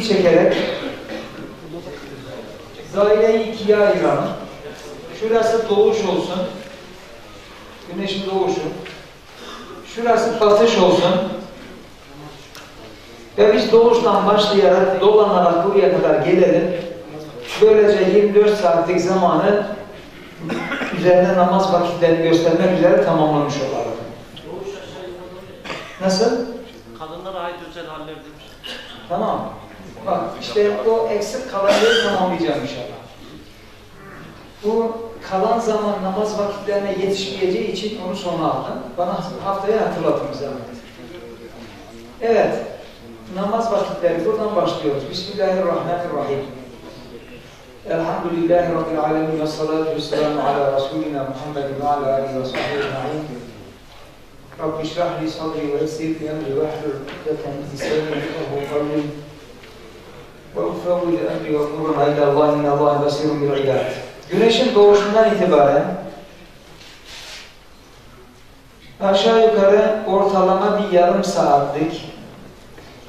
çizgi çekerek daireyi ikiye ayıralım. Şurası doğuş olsun. Güneşin doğuşu. Şurası batış olsun. Ve biz doğuştan başlayarak dolanarak buraya kadar gelelim. Böylece 24 saatlik zamanı üzerine namaz vakitlerini göstermek üzere tamamlamış olalım. Nasıl? Kadınlara ait özel haller demiş. Tamam. Bak işte o eksik kalanları tamamlayacağım inşallah. Bu kalan zaman namaz vakitlerine yetişmeyeceği için onu sona aldım. Bana haftaya hatırlatın zahmet. Evet, namaz vakitleri buradan başlıyoruz. Bismillahirrahmanirrahim. Elhamdülillahi Rabbil alemin ve salatu ve selamu ala Resulina Muhammedin ve ala alihi ve sahbihi ecma'in. Rabbi şrah sadri ve yessir li emri ve ahlul ukdeten lisani ve kavmin. وافوض امري وامرنا الى الله ان الله بصير بالعباد. Güneşin doğuşundan itibaren aşağı yukarı ortalama bir yarım saatlik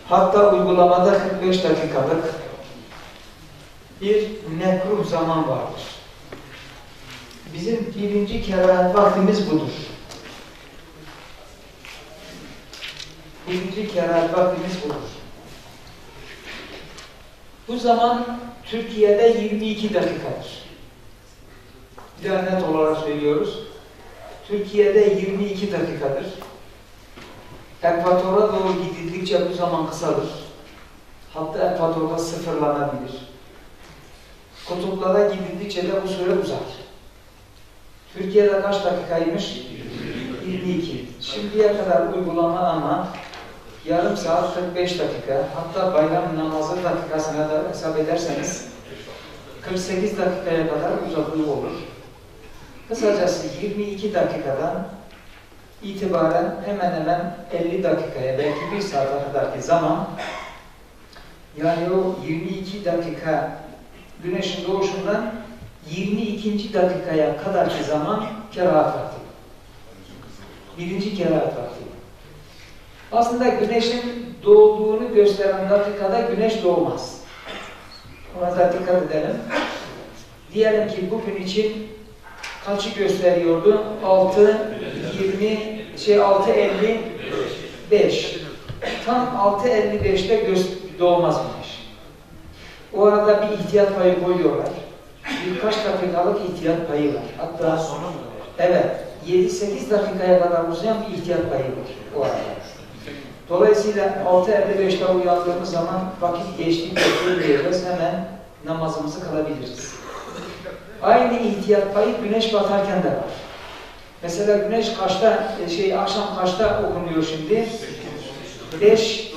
hatta uygulamada 45 dakikalık bir mekruh zaman vardır. Bizim birinci kerahat vaktimiz budur. birinci kerahat vaktimiz budur. Bu zaman Türkiye'de 22 dakikadır. Bir daha net olarak söylüyoruz. Türkiye'de 22 dakikadır. Ekvatora doğru gidildikçe bu zaman kısalır. Hatta ekvatorda sıfırlanabilir. Kutuplara gidildikçe de bu süre uzar. Türkiye'de kaç dakikaymış? 22. Şimdiye kadar uygulama ama yarım saat 45 dakika, hatta bayram namazı dakikasına da hesap ederseniz 48 dakikaya kadar uzaklığı olur. Kısacası 22 dakikadan itibaren hemen hemen 50 dakikaya, belki bir saate kadarki zaman yani o 22 dakika güneşin doğuşundan 22. dakikaya kadarki zaman kerahat vakti. Birinci kerahat vakti. Aslında güneşin doğduğunu gösteren dakikada güneş doğmaz. Ona da dikkat edelim. Diyelim ki bugün için kaçı gösteriyordu? 6 20 şey 6 55. Tam 6.55'te doğmaz güneş. O arada bir ihtiyat payı koyuyorlar. Birkaç dakikalık ihtiyat payı var. Hatta Sonra mı? evet 7-8 dakikaya kadar uzayan bir ihtiyat payı var o arada. Dolayısıyla 6.55'te uyandığımız zaman vakit geçti diyeceğiz hemen namazımızı kılabiliriz. Aynı ihtiyat payı güneş batarken de var. Mesela güneş kaçta, şey akşam kaçta okunuyor şimdi? 5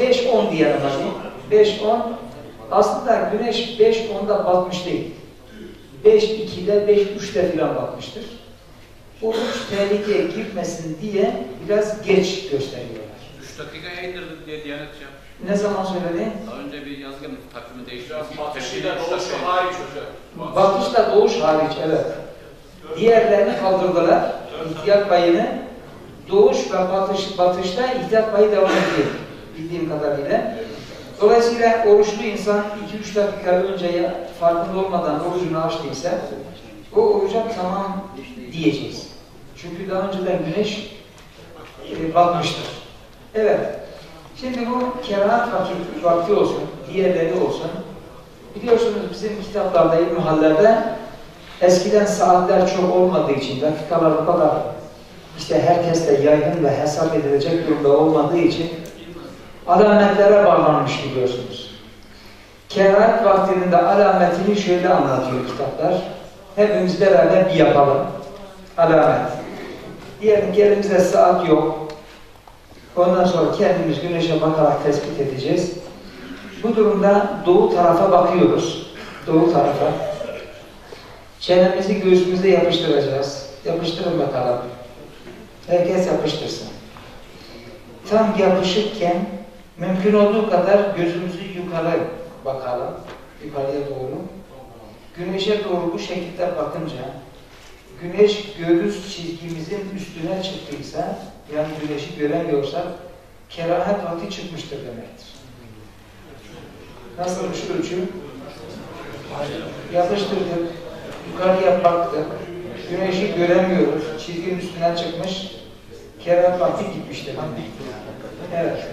5-10 diyelim hadi. 5-10 aslında güneş 5-10'da batmış değil. 5-2'de 5-3'te filan batmıştır. O üç tehlikeye girmesin diye biraz geç gösteriyorlar. 3 dakikaya indirdim diye Diyanet şey yapmış. Ne zaman söyledi? Daha önce bir yazgın takvimi değiştirmiş. Biraz batışıyla doğuşu hariç hocam. Batışla doğuş hariç evet. Diğerlerini kaldırdılar. İhtiyat payını. Doğuş ve batış, batışta ihtiyat payı devam ediyor. bildiğim kadarıyla. Dolayısıyla oruçlu insan 2-3 dakika önce ya farkında olmadan orucunu açtıysa o oruca tamam diyeceğiz. Çünkü daha önceden güneş e, batmıştır. Evet. Şimdi bu kerahat vakti olsun, diğerleri olsun. Biliyorsunuz bizim kitaplarda, ilmi hallerde eskiden saatler çok olmadığı için, dakikalar o kadar işte herkes de yaygın ve hesap edilecek durumda olmadığı için alametlere bağlanmış biliyorsunuz. Kerahat vaktinin de alametini şöyle anlatıyor kitaplar. Hepimiz beraber bir yapalım. Alamet. Diyelim ki elimizde saat yok. Ondan sonra kendimiz güneşe bakarak tespit edeceğiz. Bu durumda doğu tarafa bakıyoruz. Doğu tarafa. Çenemizi göğsümüze yapıştıracağız. Yapıştırın bakalım. Herkes yapıştırsın. Tam yapışıkken mümkün olduğu kadar gözümüzü yukarı bakalım. Yukarıya doğru. Güneşe doğru bu şekilde bakınca güneş göğüs çizgimizin üstüne çıktıysa yani güneşi göremiyorsak kerahat vakti çıkmıştır demektir. Nasılmış ölçüm? Yapıştırdık. Yukarıya baktık. Güneşi göremiyoruz. Çizginin üstüne çıkmış. Kerahat vakti gitmiştir. Evet.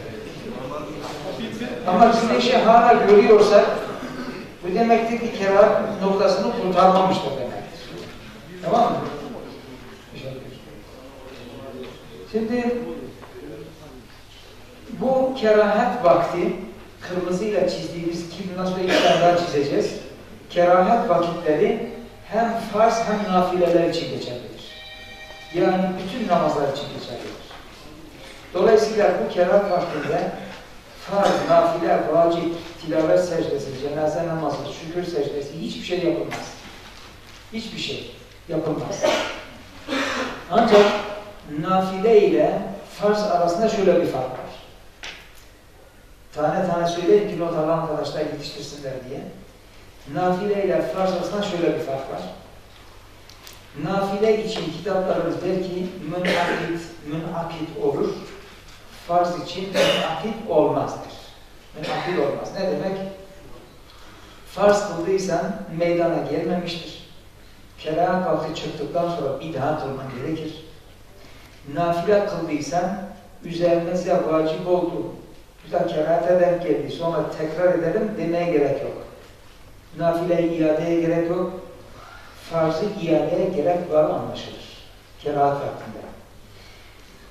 Ama güneşi hala görüyorsak bu demektir ki kerahat noktasını kurtarmamıştır demektir. Tamam mı? Şimdi bu kerahat vakti kırmızıyla çizdiğimiz kim nasıl iki tane çizeceğiz. Kerahat vakitleri hem farz hem nafileler için geçerlidir. Yani bütün namazlar için geçerlidir. Dolayısıyla bu kerahat vaktinde farz, nafile, vacip, tilavet secdesi, cenaze namazı, şükür secdesi hiçbir şey yapılmaz. Hiçbir şey yapılmaz. Ancak nafile ile farz arasında şöyle bir fark var. Tane tane söyleyeyim ki not alan arkadaşlar yetiştirsinler diye. Nafile ile farz arasında şöyle bir fark var. Nafile için kitaplarımız der ki münakit, münakit olur. Farz için münakit olmazdır. Münakit olmaz. Ne demek? Farz kıldıysan meydana gelmemiştir. Kerahat vakti çıktıktan sonra bir daha kılman gerekir. Nafile kıldıysan üzerinize vacip oldu. Daha kerahate denk geldi. Sonra tekrar edelim demeye gerek yok. Nafile iadeye gerek yok. Farzı iadeye gerek var anlaşılır. Kerahat vaktinde.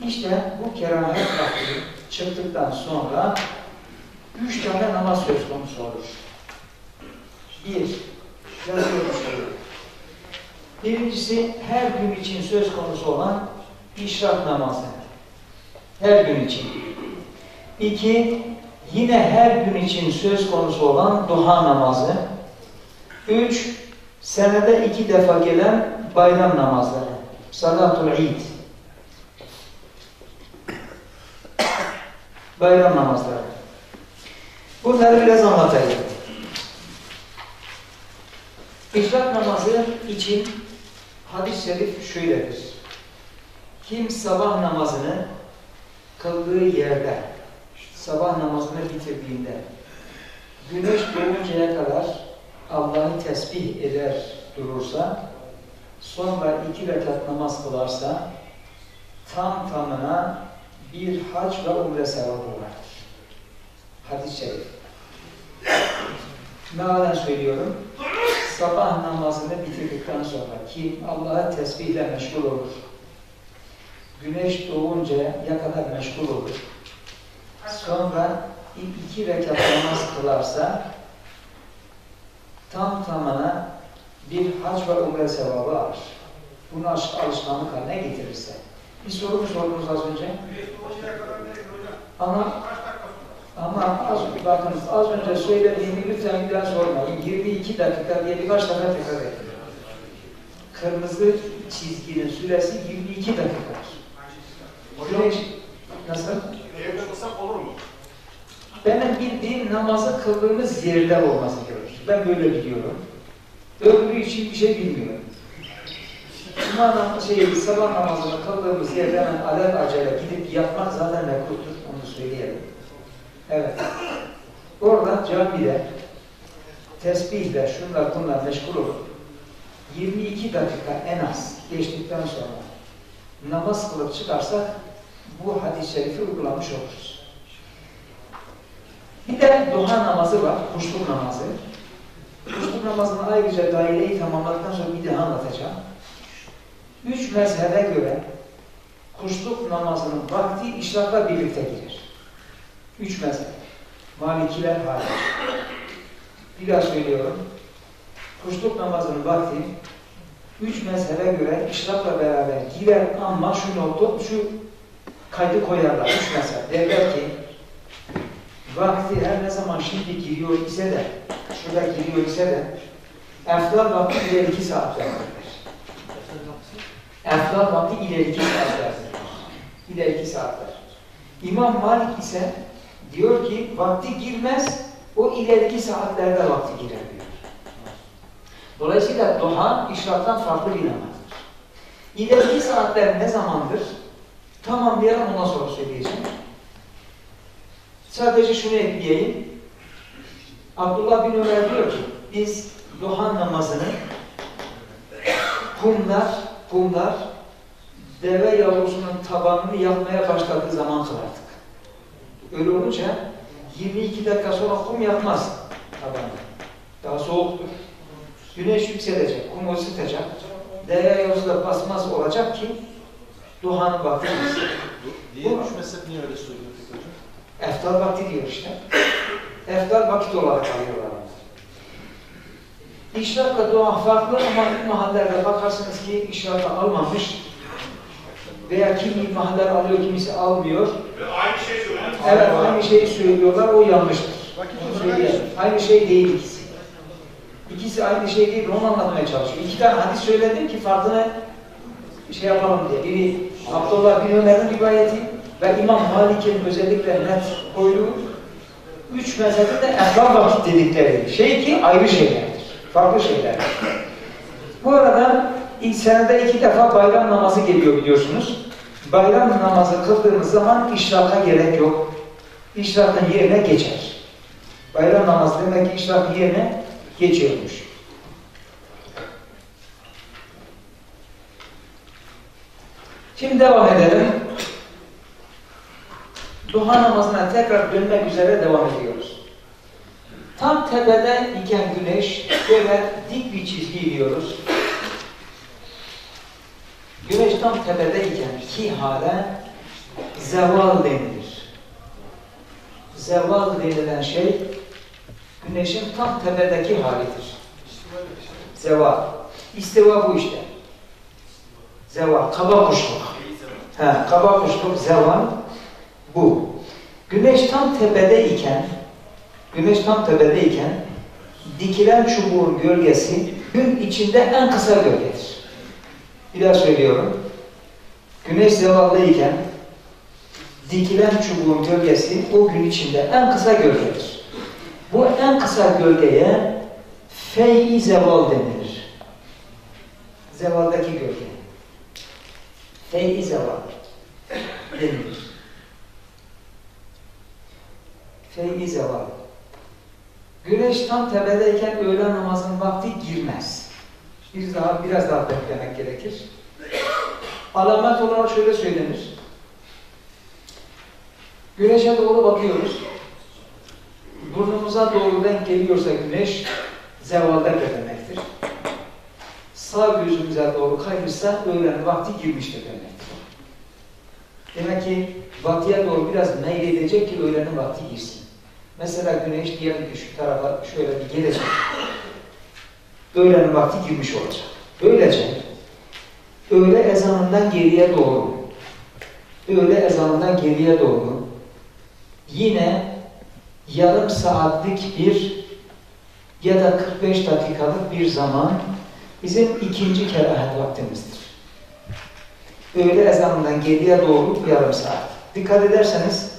İşte bu kerahat vakti çıktıktan sonra üç tane namaz söz konusu olur. Bir, yazıyoruz. Birincisi her gün için söz konusu olan işrak namazı. Her gün için. İki, yine her gün için söz konusu olan duha namazı. Üç, senede iki defa gelen bayram namazları. Salatul İd. Bayram namazları. Bunları biraz anlatayım. İşrak namazı için hadis-i şerif şöyledir. Kim sabah namazını kıldığı yerde, sabah namazını bitirdiğinde, güneş doğuncaya kadar Allah'ı tesbih eder durursa, sonra iki rekat namaz kılarsa, tam tamına bir hac ve umre sevabı vardır. Hadis-i şerif. Mealen söylüyorum. Sabah namazını bitirdikten sonra kim Allah'a tesbihle meşgul olur, güneş doğuncaya kadar meşgul olur, sonra iki rekat namaz kılarsa tam tamına bir hac ve umre sevabı alır. Bunu alışkanlık haline getirirse. Bir soru mu sordunuz az önce? Ama ama az, bakın az önce söylediğimi lütfen bir daha sormayın. 22 dakika diye birkaç dakika tekrar edin. Kırmızı çizginin süresi 22 dakikadır. Güneş, nasıl? Evde kılsak olur mu? Benim bildiğim namazı kıldığımız yerde olması gerekir. Ben böyle biliyorum. Öbürü için bir şey bilmiyorum. Cuma şey, sabah namazını kıldığımız yerde hemen alel acele gidip yapmak zaten mekruhtur. Onu söyleyelim. Evet. Orada camide tesbihle şunlar bunlar meşgul olup 22 dakika en az geçtikten sonra namaz kılıp çıkarsak bu hadis-i şerifi uygulamış oluruz. Bir de duha namazı var, kuşluk namazı. Kuşluk namazını ayrıca daireyi tamamladıktan sonra bir daha anlatacağım. Üç mezhebe göre kuşluk namazının vakti işrakla birlikte girer. Üç mezhep. Malikiler hariç. Bir daha söylüyorum. Kuşluk namazının vakti üç mezhebe göre işrakla beraber girer ama şu notu, şu kaydı koyarlar. Üç mezhep. Derler ki vakti her ne zaman şimdi giriyor ise de şurada giriyor ise de eftar vakti ileriki saatlerdir. Eftar vakti ileriki saatlerdir. İleriki saatler. İmam Malik ise diyor ki vakti girmez, o ileriki saatlerde vakti girer diyor. Dolayısıyla duha işraktan farklı bir namazdır. İleriki saatler ne zamandır? Tamamlayalım ondan sonra söyleyeceğim. Sadece şunu ekleyeyim. Abdullah bin Ömer diyor ki biz duha namazını kumlar, kumlar deve yavrusunun tabanını yapmaya başladığı zaman kılardık. Öyle olunca 22 dakika sonra kum yapmaz tabanı. Daha soğuktur. Güneş yükselecek, kum ısıtacak. Deve yavrusu da basmaz olacak ki duhanın vakti üç mezhep niye öyle söylüyor peki hocam? Eftar vakti diyor işte. Eftar vakit olarak alıyorlar. İşrakla dua farklı ama mahallelerde bakarsınız ki işrakla almamış veya kimi mahaller alıyor, kimisi almıyor. Aynı şey söylüyor. Evet, aynı şeyi söylüyorlar, o yanlıştır. Aynı şey değil ikisi. İkisi aynı şey değil, onu anlatmaya çalışıyor. İki tane hadis söyledim ki farkını şey yapalım diye. Biri Abdullah bin Ömer'in rivayeti ve İmam Malik'in özellikle net koyduğu üç mezhebin de ehram vakit dedikleri şey ki ayrı şeylerdir. Farklı şeyler. Bu arada ilk senede iki defa bayram namazı geliyor biliyorsunuz. Bayram namazı kıldığımız zaman işraka gerek yok. İşrakın yerine geçer. Bayram namazı demek ki işrakın yerine geçiyormuş. Şimdi devam edelim. Duha namazına tekrar dönmek üzere devam ediyoruz. Tam tepede iken güneş şöyle dik bir çizgi iniyoruz. Güneş tam tepede iken ki hale zeval denilir. Zeval denilen şey güneşin tam tepedeki halidir. Zeval. İstiva bu işte. Zeval, kaba kuşluk. He, kaba kuşluk, zeval bu. Güneş tam tepede iken, güneş tam tepede iken dikilen çubuğun gölgesi gün içinde en kısa gölgedir. Bir daha söylüyorum. Güneş zevaldayken dikilen çubuğun gölgesi o gün içinde en kısa gölgedir. Bu en kısa gölgeye fey-i zeval denilir. Zevaldaki gölge. Fey-i zeval denilir. Fey-i zeval. Güneş tam tepedeyken öğlen namazının vakti girmez. Bir daha, biraz daha beklemek gerekir. Alamet olarak şöyle söylenir. Güneşe doğru bakıyoruz. Burnumuza doğru denk geliyorsa güneş zevalda demektir. Sağ gözümüze doğru kayırsa öğlen vakti girmiştir demektir. Demek ki batıya doğru biraz meyledecek ki öğlenin vakti girsin. Mesela güneş diyelim ki şu tarafa şöyle bir gelecek. Öğlenin vakti girmiş olacak. Böylece öğle ezanından geriye doğru öğle ezanından geriye doğru yine yarım saatlik bir ya da 45 dakikalık bir zaman bizim ikinci kerahat vaktimizdir. Öğle ezanından geriye doğru yarım saat. Dikkat ederseniz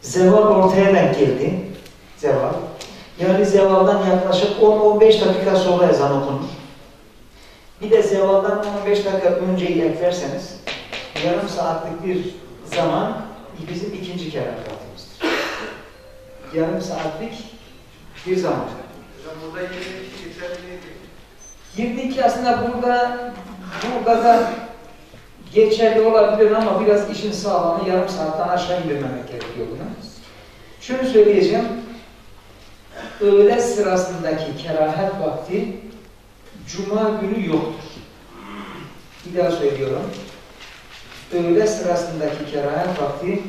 zeval ortaya denk geldi. Zeval. Yani zevaldan yaklaşık 10-15 dakika sonra ezan okunur. Bir de zevaldan 15 dakika önceyi eklerseniz yarım saatlik bir zaman bizim ikinci kerahat vaktimizdir. yarım saatlik bir zaman. Hocam burada 22 geçerli değil. 22 aslında burada burada da geçerli olabilir ama biraz işin sağlamı yarım saatten aşağı indirmemek gerekiyor buna. Şunu söyleyeceğim. Öğle sırasındaki kerahet vakti Cuma günü yoktur. Bir daha söylüyorum. Öğle sırasındaki kerahet vakti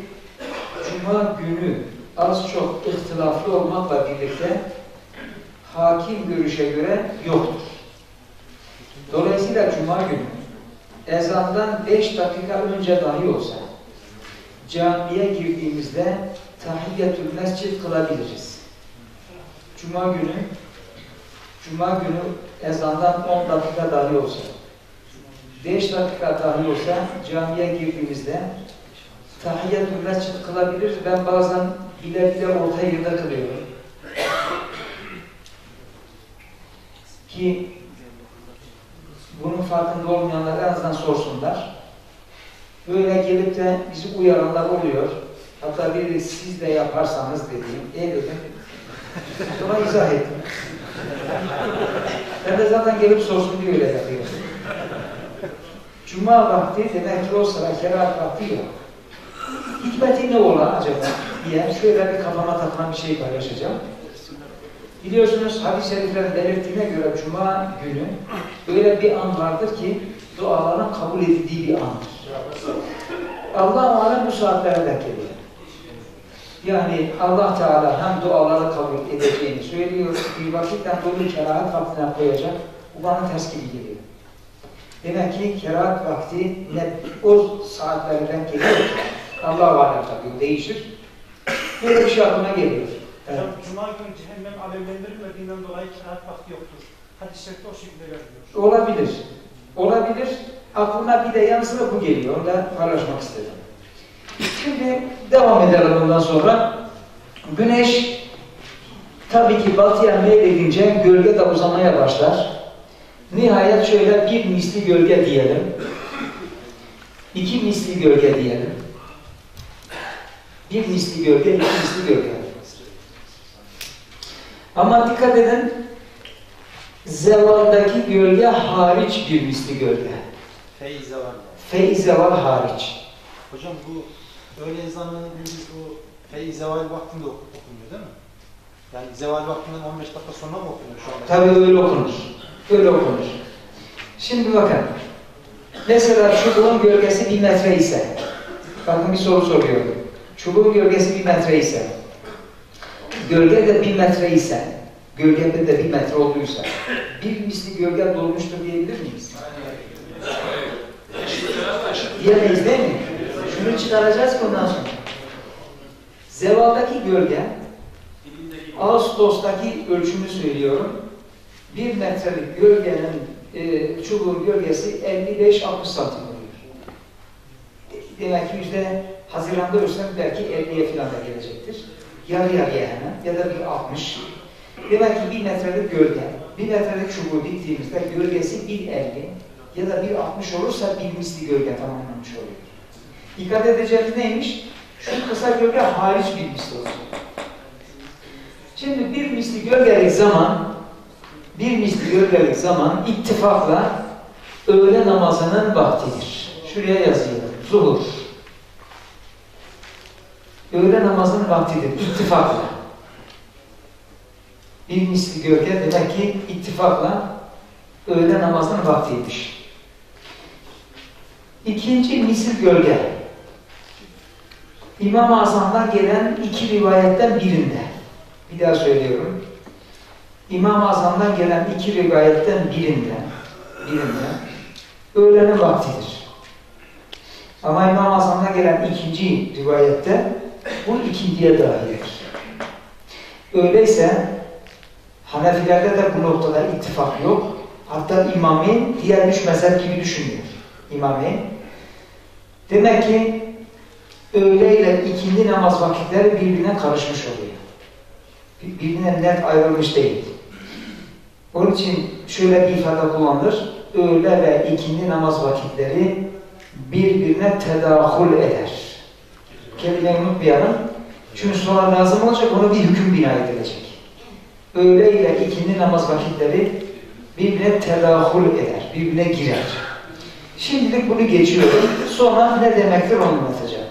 Cuma günü az çok ihtilaflı olmakla birlikte hakim görüşe göre yoktur. Dolayısıyla Cuma günü ezandan 5 dakika önce dahi olsa camiye girdiğimizde tahiyyetül mescid kılabiliriz. Cuma günü Cuma günü ezandan 10 dakika dahi olsa 5 dakika dahi olsa camiye girdiğimizde tahiyyetül mescid kılabilir. Ben bazen bile bile orta yerde kılıyorum. Ki bunun farkında olmayanlar en azından sorsunlar. Böyle gelip de bizi uyaranlar oluyor. Hatta biri siz de yaparsanız dediğim, e dedim. Sonra izah ettim. ben de zaten gelip sorsun diye öyle yapıyorum. Cuma vakti demek ki o sıra kerahat vakti yok. Hikmeti ne ola acaba diye şöyle bir kafama takılan bir şey paylaşacağım. Biliyorsunuz hadis-i şeriflerin belirttiğine göre Cuma günü öyle bir an vardır ki duaların kabul edildiği bir andır. Allah alem bu saatlere denk geliyor. Yani Allah Teala hem duaları kabul edeceğini söylüyor, bir vakitten dolayı kerahat vaktine koyacak. Bu bana ters gibi geliyor. Demek ki kerahat vakti ne o saatlere denk geliyor Allah alem tabii değişir. Böyle bir şey aklıma geliyor. Evet. Hocam Cuma günü cehennem alevlendirilmediğinden dolayı kerahat vakti yoktur. Hadis-i o şekilde veriliyor. Olabilir. Olabilir. Aklıma bir de yanı sıra bu geliyor. Onu da paylaşmak istedim. Şimdi devam edelim bundan sonra. Güneş tabii ki batıya meyledince gölge de uzamaya başlar. Nihayet şöyle bir misli gölge diyelim. iki misli gölge diyelim. Bir misli gölge, iki misli gölge. Ama dikkat edin, zevaldaki gölge hariç bir misli gölge. Feyze var. Feyzeval hariç. Hocam bu öğle ezanının biz bu feyz zeval vaktinde oku- okunuyor değil mi? Yani zeval vaktinden 15 dakika sonra mı okunuyor şu anda? Tabii öyle okunur. Öyle okunur. Şimdi bakın. Mesela çubuğun gölgesi bir metre ise, bakın bir soru soruyorum. Çubuğun gölgesi bir metre ise, gölge de bir metre ise, gölgede de bir metre olduysa, bir misli gölge dolmuştur diyebilir miyiz? Diyemeyiz değil mi? Şunu çıkaracağız ki ondan sonra. Zevaldaki gölge, Ağustos'taki ölçümü söylüyorum. Bir metrelik gölgenin, e, çubuğun gölgesi 55-60 santim oluyor. Demek ki yüzde Haziran'da ölçsem belki 50'ye falan da gelecektir. Yarı yarıya hemen ya da bir 60. Demek ki bir metrelik gölge, bir metrelik çubuğu diktiğimizde gölgesi 1.50 ya da 1.60 olursa bir misli gölge tamamlanmış oluyor. Dikkat edeceğimiz neymiş? Şu kısa gölge hariç bir misli olsun. Şimdi bir misli gölgelik zaman bir misli gölgelik zaman ittifakla öğle namazının vaktidir. Şuraya yazıyorum. Zuhur. Öğle namazının vaktidir. ittifakla. Bir misli gölge demek ki ittifakla öğle namazının vaktiymiş. İkinci misil gölge. İmam-ı gelen iki rivayetten birinde. Bir daha söylüyorum. İmam-ı gelen iki rivayetten birinde, birinde öğlenin vaktidir. Ama İmam-ı gelen ikinci rivayette bu ikinciye dahildir. Öyleyse Hanefilerde de bu noktada ittifak yok. Hatta İmami diğer üç mezhep gibi düşünüyor. İmami. Demek ki öğle ile ikindi namaz vakitleri birbirine karışmış oluyor birbirinden net ayrılmış değil. Onun için şöyle bir ifade kullanılır. Öğle ve ikindi namaz vakitleri birbirine tedahül eder. Kelimeyi unutmayalım. Çünkü sonra lazım olacak, ona bir hüküm bina edilecek. Öğle ile ikindi namaz vakitleri birbirine tedahül eder, birbirine girer. Şimdilik bunu geçiyorum. Sonra ne demektir onu anlatacağım.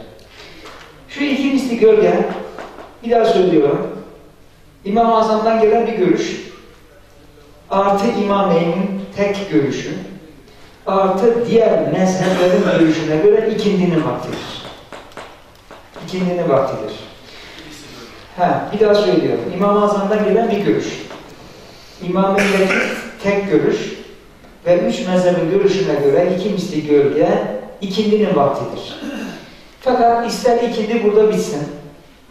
Şu iki misli gölge, bir daha söylüyorum. İmam-ı Azam'dan gelen bir görüş, artı İmameyn'in tek görüşü, artı diğer mezheplerin görüşüne göre ikindinin vaktidir. İkindinin vaktidir. Ha, bir daha söylüyorum. İmam-ı Azam'dan gelen bir görüş. İmameyn'in tek görüş ve üç mezhebin görüşüne göre iki misli gölge ikindinin vaktidir. Fakat ister ikindi burada bitsin,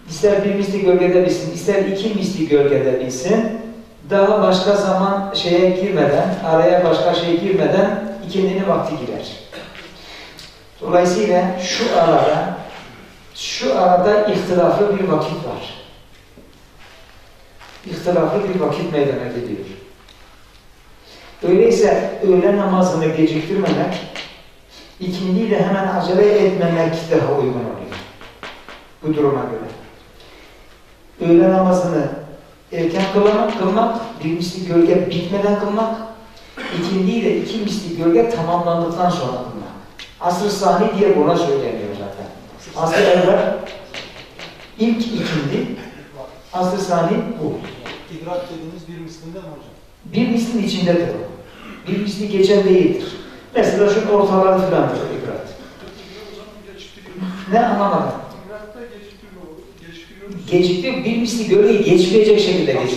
ister bir misli gölgede bitsin, ister iki misli gölgede bitsin, daha başka zaman şeye girmeden, araya başka şey girmeden ikindinin vakti girer. Dolayısıyla şu arada, şu arada ihtilaflı bir vakit var. İhtilaflı bir vakit meydana geliyor. Öyleyse öğle namazını geciktirmemek, ikindiyle hemen acele etmemek daha uygun oluyor. Bu duruma göre. Öğle namazını erken kılmak, kılmak, bir misli gölge bitmeden kılmak, ikindiyle iki misli gölge tamamlandıktan sonra kılmak. Asr-ı sani diye buna söyleniyor zaten. Asr-ı evvel ilk ikindi, asr-ı sani bu. İdrak dediğimiz bir mislinde mi hocam? Bir mislin içindedir o. Bir misli geçen değildir. Mesela şunun ortaları filandır ibret. Ne anlamadım. Gecikti, bir misli gölgeyi geçmeyecek şekilde yani.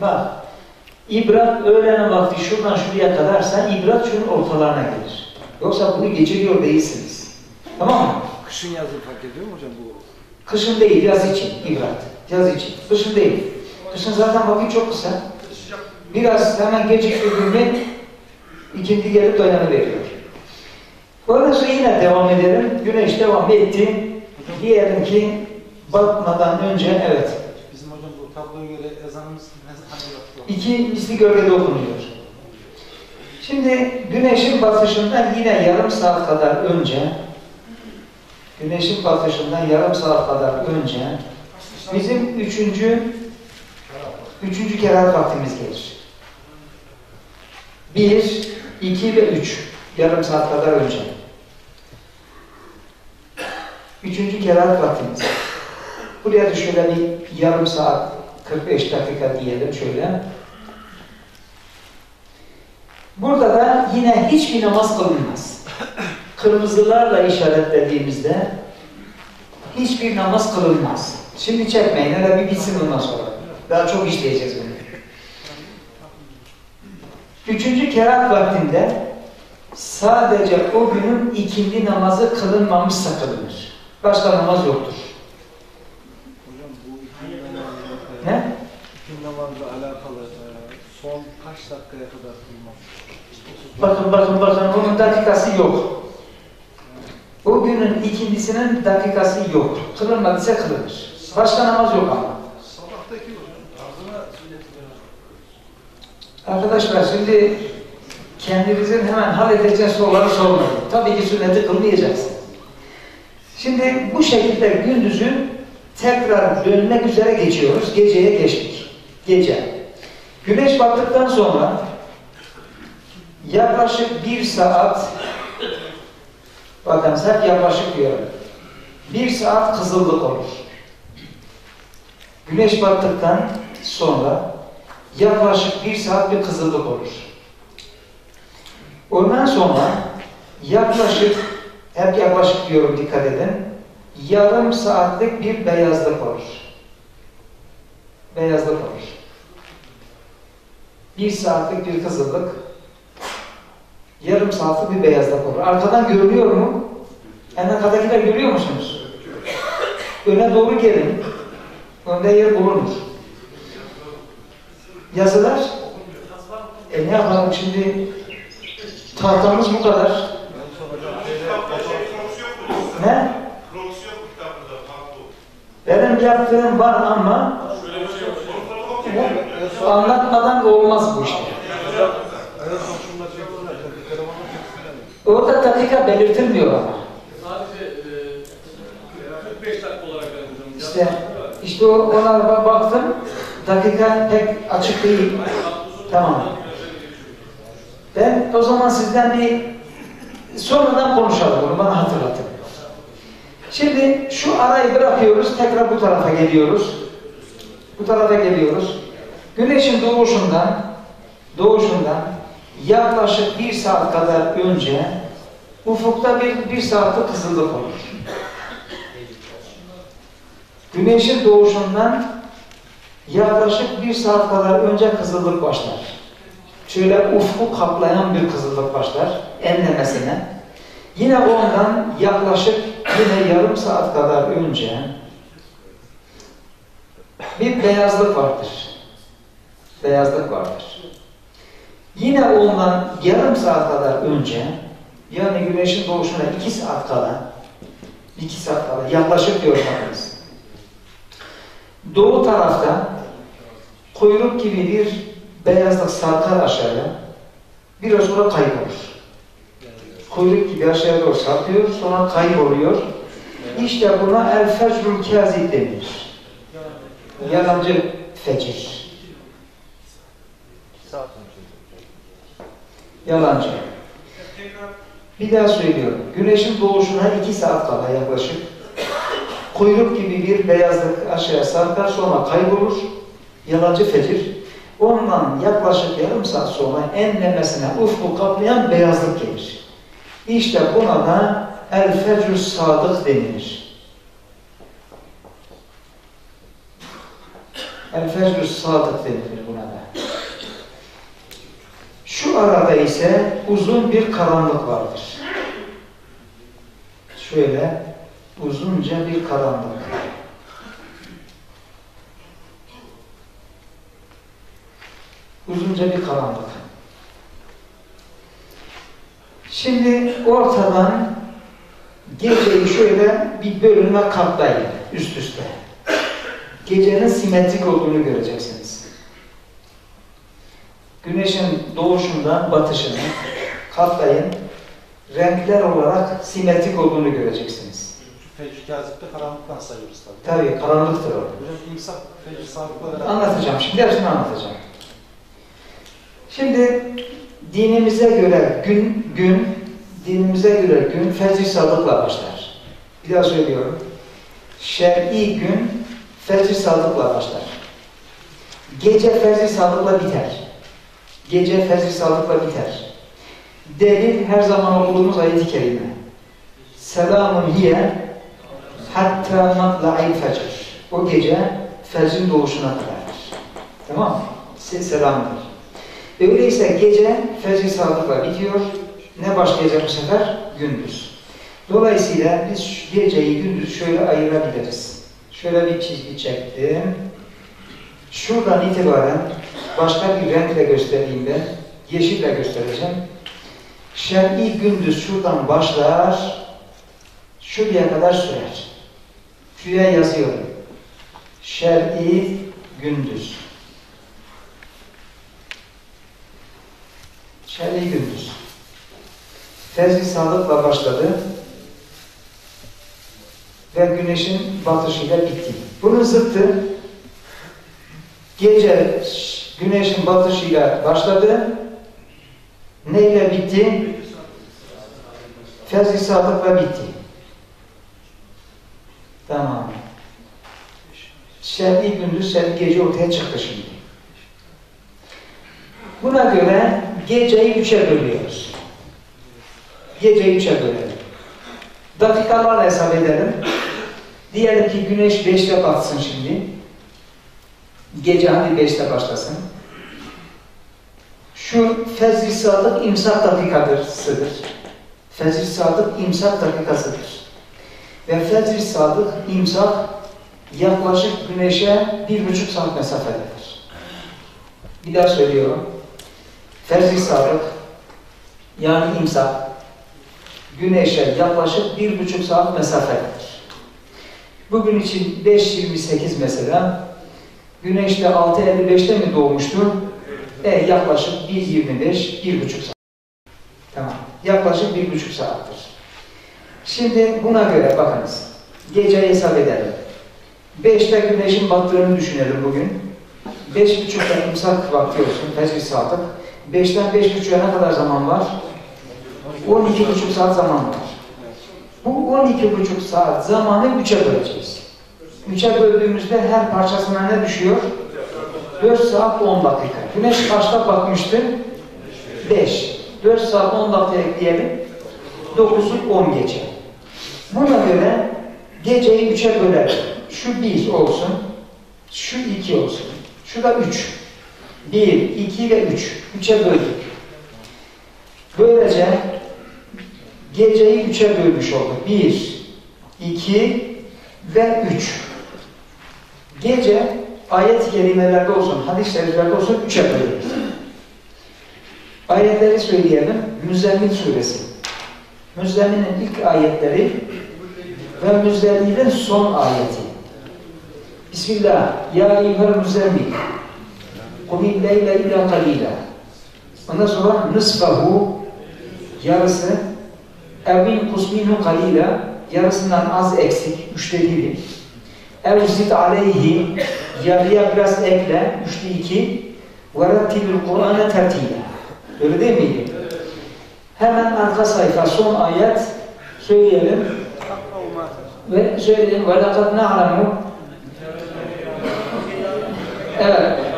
Bak, ibrat öğlenen vakti şuradan şuraya kadar sen ibrat şunun ortalarına gelir. Yoksa bunu geçiriyor değilsiniz. Tamam mı? Kışın yazın fark ediyor mu hocam bu? Kışın değil, yaz için ibrat. Yaz için. Kışın değil. Kışın zaten vakit çok kısa. Biraz hemen geciktirdiğinde ikindi gelip dayanıveriyor. Ondan sonra yine devam edelim. Güneş devam etti. Diyelim ki batmadan önce evet. Bizim hocam bu tabloya göre ezanımız ne olur? İki misli gölgede okunuyor. Şimdi güneşin batışından yine yarım saat kadar önce güneşin batışından yarım saat kadar önce bizim üçüncü üçüncü kerahat vaktimiz gelir. Bir, iki ve üç. Yarım saat kadar önce. Üçüncü kerahat vaktimiz. Buraya da şöyle bir yarım saat 45 dakika diyelim şöyle. Burada da yine hiçbir namaz kılınmaz. Kırmızılarla işaretlediğimizde hiçbir namaz kılınmaz. Şimdi çekmeyin, hele bir bitsin ondan sonra. Daha çok işleyeceğiz bunu. Üçüncü kerahat vaktinde sadece o günün ikindi namazı kılınmamışsa kılınır. Başka namaz yoktur. Hocam bu ikindi namazla, Ne? ikindi namazla alakalı e, son kaç dakikaya kadar kılmak? Bakın bakın bakın bunun dakikası yok. O günün ikindisinin dakikası yok. Kılınmadıysa kılınır. Başka namaz yok ama. Sabahtaki hocam. Arkadaşlar şimdi kendinizin hemen halledeceğiniz soruları sormayın. Tabii ki sünneti kılmayacaksın. Şimdi bu şekilde gündüzü tekrar dönmek üzere geçiyoruz. Geceye geçtik. Gece. Güneş battıktan sonra yaklaşık bir saat bakın hep yaklaşık diyorum. Bir saat kızıllık olur. Güneş battıktan sonra yaklaşık bir saat bir kızıllık olur. Ondan sonra yaklaşık, hep yaklaşık diyorum dikkat edin, yarım saatlik bir beyazlık olur. Beyazlık olur. Bir saatlik bir kızıllık, yarım saatlik bir beyazlık olur. Arkadan görünüyor mu? En arkadakiler görüyor musunuz? Öne doğru gelin. Önde yer bulunur. Yazılar e ne yapalım şimdi tahtamız bu kadar. Ne? Benim yaptığım var ama anlatmadan da olmaz bu işte. Orada dakika belirtilmiyor ama. Sadece 45 dakika olarak verdim hocam. İşte İşte ona ba- baktım, dakika pek açık değil. Tamam. Ben o zaman sizden bir sonradan konuşalım bunu bana hatırlatın. Şimdi şu arayı bırakıyoruz, tekrar bu tarafa geliyoruz. Bu tarafa geliyoruz. Güneşin doğuşundan, doğuşundan yaklaşık bir saat kadar önce ufukta bir, bir saatlik kızıllık olur. Güneşin doğuşundan yaklaşık bir saat kadar önce kızıllık başlar. Şöyle ufku kaplayan bir kızıllık başlar enlemesine. Yine ondan yaklaşık yine yarım saat kadar önce bir beyazlık vardır. Beyazlık vardır. Yine ondan yarım saat kadar önce yani güneşin doğuşuna iki saat kala iki saat kala yaklaşık diyor bakınız. Doğu tarafta kuyruk gibi bir beyazlık sarkar aşağıya biraz sonra kaybolur. Kuyruk gibi aşağıya doğru sarkıyor sonra kayboluyor. İşte buna el fecrul kazib denir. Yalancı fecir. Yalancı. Bir daha söylüyorum. Güneşin doğuşuna iki saat kala yaklaşık kuyruk gibi bir beyazlık aşağıya sarkar sonra kaybolur. Yalancı fecir. Ondan yaklaşık yarım saat sonra enlemesine ufku kaplayan beyazlık gelir. İşte buna da el fecrü sadık denilir. El fecrü sadık denilir buna da. Şu arada ise uzun bir karanlık vardır. Şöyle uzunca bir karanlık. Uzunca bir karanlık. Şimdi ortadan geceyi şöyle bir bölüme katlayın üst üste. Gecenin simetrik olduğunu göreceksiniz. Güneşin doğuşundan batışını katlayın. Renkler olarak simetrik olduğunu göreceksiniz. Fecr kazipte karanlıktan sayıyoruz tabii. Tabii karanlıktır o. Hocam imsak fecr sabıkla. Anlatacağım. Şimdi hepsini anlatacağım. Şimdi dinimize göre gün, gün, dinimize göre gün fecr sadıkla başlar. Bir daha söylüyorum. Şer'i gün fecr sadıkla başlar. Gece fecr sadıkla biter. Gece fecr sadıkla biter. Delil her zaman okuduğumuz ayet-i kerime. Selamun hiye hatta matla'il fecr. O gece fecrin doğuşuna kadardır. Tamam mı? Selamdır. Öyleyse gece fecr sadıkla bitiyor. Ne başlayacak bu sefer? Gündüz. Dolayısıyla biz geceyi gündüz şöyle ayırabiliriz. Şöyle bir çizgi çektim. Şuradan itibaren başka bir renkle göstereyim ben. Yeşille göstereceğim. Şer'i gündüz şuradan başlar, şuraya kadar sürer. Şuraya yazıyorum. Şer'i gündüz. Şer'i gündüz. Fezli sadıkla başladı ve güneşin batışıyla bitti. Bunun zıttı gece güneşin batışıyla başladı. Neyle bitti? Fezli sadıkla bitti. Tamam. Şer'i gündüz, şer'i gece ortaya çıktı şimdi. Buna göre geceyi üçe bölüyoruz. Geceyi üçe bölelim. Dakikalarla hesap edelim. Diyelim ki güneş beşte batsın şimdi. Gece hadi beşte başlasın. Şu fezri sadık imsak dakikasıdır. Fezri sadık imsak dakikasıdır. Ve fezri sadık imsak yaklaşık güneşe bir buçuk saat mesafededir. Bir daha söylüyorum. Terzi sarıp yani imsak güneşe yaklaşık bir buçuk saat mesafedir. Bugün için 5.28 mesela güneş de 6.55'te mi doğmuştur? E, yaklaşık 1.25, bir buçuk saat. Tamam. Yaklaşık bir buçuk saattir. Şimdi buna göre bakınız. Gece hesap edelim. Beşte güneşin battığını düşünelim bugün. Beş buçukta imsak vakti olsun, tecrübe saatlik. 5'ten 5.30'a ne kadar zaman var? 12,5 saat zaman var. Bu 12,5 saat zamanı 3'e böleceğiz. 3'e böldüğümüzde her parçasına ne düşüyor? 4 saat 10 dakika. Güneş kaçta bakmıştı? 5. 4 saat 10 dakika ekleyelim. 9'u 10 gece. Buna göre geceyi 3'e böler. Şu 1 olsun, şu 2 olsun, şu da 3. 1, 2 ve 3. 3'e böldük. Böylece geceyi 3'e bölmüş olduk. 1, 2 ve 3. Gece ayet-i kerimelerde olsun, hadis-i şeriflerde olsun üçe bölünür. Ayetleri söyleyelim. Müzzemmil suresi. Müzzemmil'in ilk ayetleri ve Müzzemmil'in son ayeti. Bismillah. Ya eyyuhel müzzemmil. Kumil leyle illa kalila. Ondan sonra nısfahu yarısı evin kusminu kalila yarısından az eksik, üçte biri. Ev zid aleyhi yarıya biraz ekle, üçte iki. Verattilül Kur'an'a tertile. Öyle değil miydi? Hemen arka sayfa son ayet söyleyelim. Ve söyleyelim. Ve na'lemu Evet.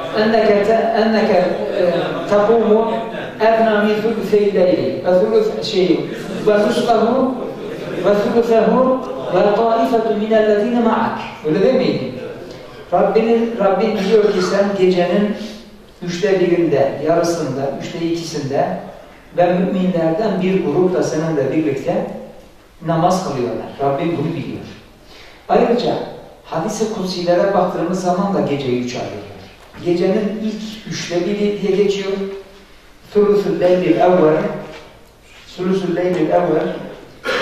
Edna min thuluthey leyli ve thuluth şeyi ve nusfahu ve thuluthahu ve taifetu minellezine ma'ak. Öyle değil miydi? Rabbinin, Rabbin diyor ki sen gecenin üçte birinde, yarısında, üçte ikisinde ve müminlerden bir grup da seninle birlikte namaz kılıyorlar. Rabbim bunu biliyor. Ayrıca hadis-i kutsilere baktığımız zaman da geceyi üç ayırıyor. Gecenin ilk üçte biri diye geçiyor. Sulusul leylil evvel Sulusul leylil evvel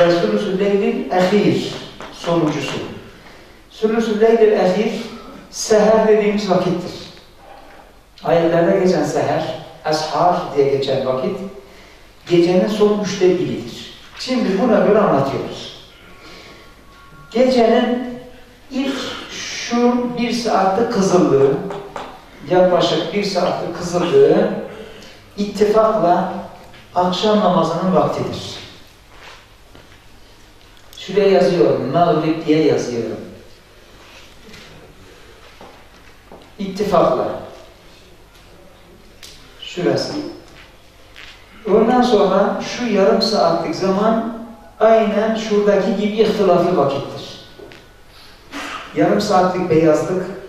ve Sulusul leylil ehir sonuncusu. Sulusul leylil ehir seher dediğimiz vakittir. Ayetlerde geçen seher, eshar diye geçen vakit gecenin son üçte biridir. Şimdi buna göre anlatıyoruz. Gecenin ilk şu bir saatte kızıldığı, yaklaşık bir saatte kızıldığı ittifakla akşam namazının vaktidir. Şuraya yazıyorum, mağrib diye yazıyorum. İttifakla. Şurası. Ondan sonra şu yarım saatlik zaman aynen şuradaki gibi ihtilaflı vakittir. Yarım saatlik beyazlık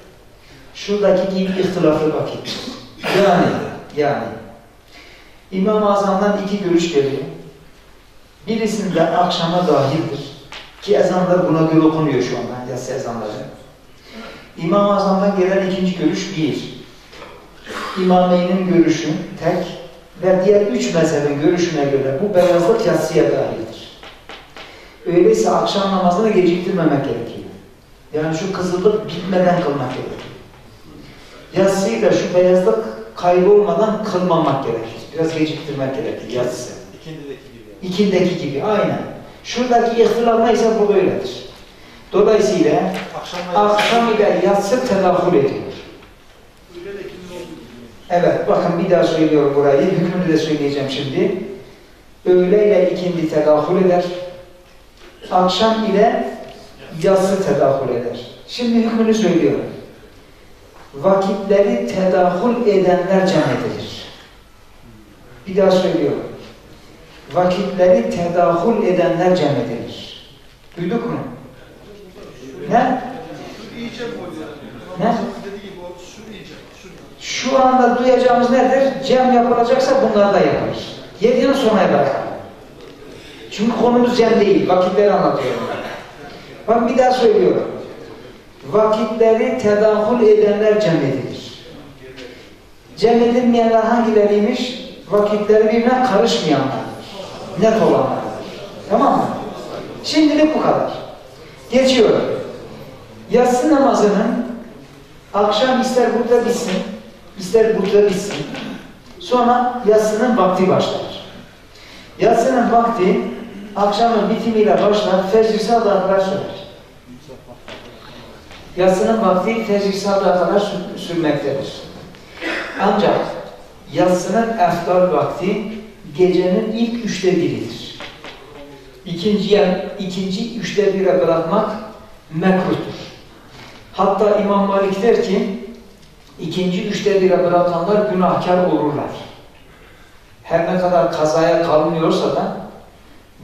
şuradaki gibi ihtilaflı vakittir. Yani, yani İmam-ı Azam'dan iki görüş geliyor. Birisinde akşama dahildir. Ki ezanlar buna göre okunuyor şu anda, yatsı ezanları. İmam-ı Azam'dan gelen ikinci görüş bir. İmameyn'in görüşü tek ve diğer üç mezhebin görüşüne göre bu beyazlık yatsıya dahildir. Öyleyse akşam namazını geciktirmemek gerekiyor. Yani şu kızıllık bitmeden kılmak gerekiyor. Yatsıyı da şu beyazlık kaybolmadan kılmamak gerekir. Biraz geciktirmek gerekir yatsı. İkindideki gibi. İkindeki gibi aynen. Şuradaki ihtilaf neyse bu böyledir. Dolayısıyla Akşam akşam ile yatsı tedahül ediyor. Evet, bakın bir daha söylüyorum burayı. Hükmünü de söyleyeceğim şimdi. Öğle ile ikindi tedahül eder. Akşam ile yatsı tedahül eder. Şimdi hükmünü söylüyorum. Vakitleri tedahül edenler cem edilir. Bir daha söylüyorum. Vakitleri tedahül edenler cem edilir. Duyduk mu? Ne? Ne? Şu anda duyacağımız nedir? Cem yapılacaksa bunları da yaparız. Yedinin sonuna bırakalım. Çünkü konumuz cem değil. Vakitleri anlatıyorum. Bak bir daha söylüyorum. Vakitleri tedahül edenler cem edilir. Cem edilmeyenler hangileriymiş? Vakitleri birbirine karışmayanlar. Net olanlar. Tamam mı? Şimdilik bu kadar. Geçiyorum. Yatsı namazının akşam ister burada bitsin, ister burada bitsin. Sonra yatsının vakti başlar. Yatsının vakti akşamın bitimiyle başlar, fecr saat kadar sürer. Yatsının vakti fecr sabaha kadar sür- sürmektedir. Ancak yatsının eftal vakti gecenin ilk üçte biridir. İkinciye, ikinci üçte bire bırakmak mekruhtur. Hatta İmam Malik der ki, ikinci üçte bire bırakanlar günahkar olurlar. Her ne kadar kazaya kalmıyorsa da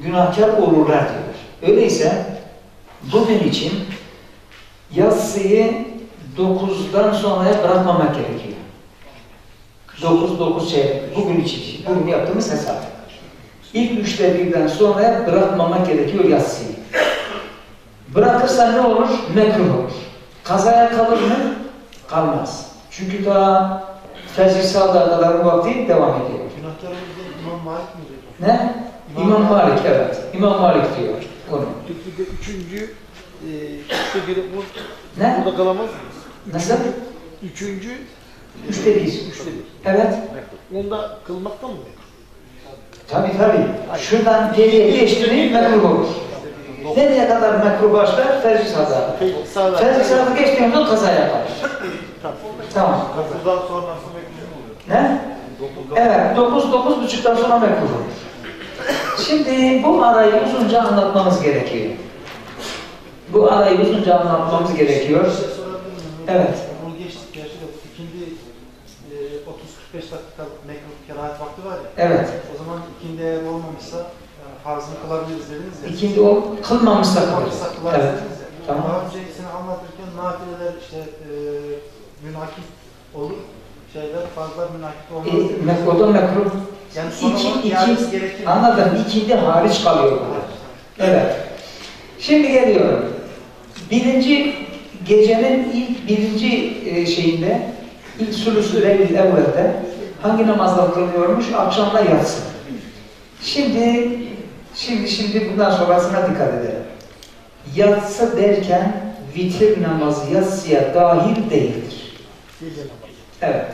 günahkar olurlar diyor. Öyleyse bugün için yatsıyı 9'dan sonraya bırakmamak gerekiyor. 9 9 şey bugün için bugün yaptığımız hesap. İlk üçte birden sonraya bırakmamak gerekiyor yatsıyı. Bırakırsa ne olur? Mekruh olur. Kazaya kalır mı? Kalmaz. Çünkü daha fecr sabaha kadar vakti devam ediyor. Günahkarımızda İmam Malik mi diyor? Ne? İmam Malik evet. İmam Malik diyor onu. Üçüncü e, üçte biri bu, Ne? burada kalamaz mıyız? Nasıl? Üçüncü Üçte bir. üçte bir. Evet. Onda kılmaktan mı? Tabii tabii. Şuradan geriye geçti mi mekruh olur. Nereye kadar mekruh başlar? Peki sağlar. Fecr sabaha geçtiğinde kaza yapar. Tamam. Dokuzdan sonrası mekruh oluyor? Ne? Evet. Dokuz, dokuz buçuktan sonra mekruh olur. Şimdi bu arayı uzunca anlatmamız gerekiyor. Bu arayı uzunca anlatmamız gerekiyor. Evet. Bunu geçtik gerçi de ikindi e, 30-45 dakikalık mekruh kerahat vakti var ya. Evet. O zaman ikindi eğer olmamışsa yani farzını kılabiliriz dediniz ya. İkinci o kılmamışsa kılarız Evet. Tamam. Daha önce seni anlatırken nafileler işte e, münakip olur. Şeyler fazla münakip olmaz. E, dediniz. mek- o da mekruh. yani İki, iki, gerekir anladım. İkindi hariç kalıyor. Evet. Şimdi geliyorum. Birinci gecenin ilk birinci e, şeyinde ilk sülüsü Leyl evvelde hangi namazlar kılınıyormuş? Akşamda yatsı. Şimdi şimdi şimdi bundan sonrasına dikkat edelim. Yatsı derken vitir namazı yatsıya dahil değildir. Evet.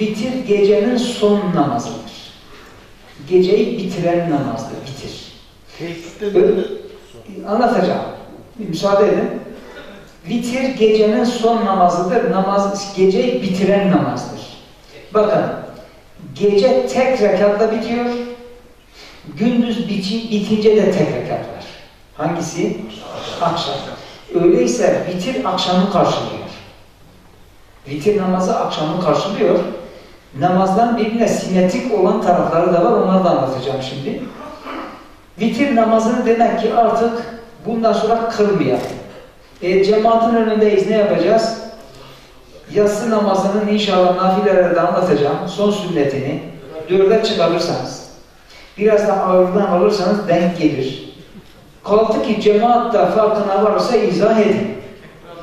Vitir gecenin son namazıdır. Geceyi bitiren namazdır, vitir. Teheccüde Anlatacağım. Bir müsaade edin. Vitir gecenin son namazıdır. Namaz, geceyi bitiren namazdır. Bakın, gece tek rekatta bitiyor. Gündüz biti, bitince de tek rekat var. Hangisi? Akşam. Öyleyse vitir akşamı karşılıyor. Vitir namazı akşamı karşılıyor. Namazdan birbirine simetrik olan tarafları da var. Onları da anlatacağım şimdi. Vitir namazını demek ki artık bundan sonra kılmayalım. E, cemaatin önündeyiz ne yapacağız? Yatsı namazının inşallah nafilelerde anlatacağım. Son sünnetini dörde çıkarırsanız, biraz da ağırdan alırsanız denk gelir. Kaldı ki cemaat da farkına varsa izah edin.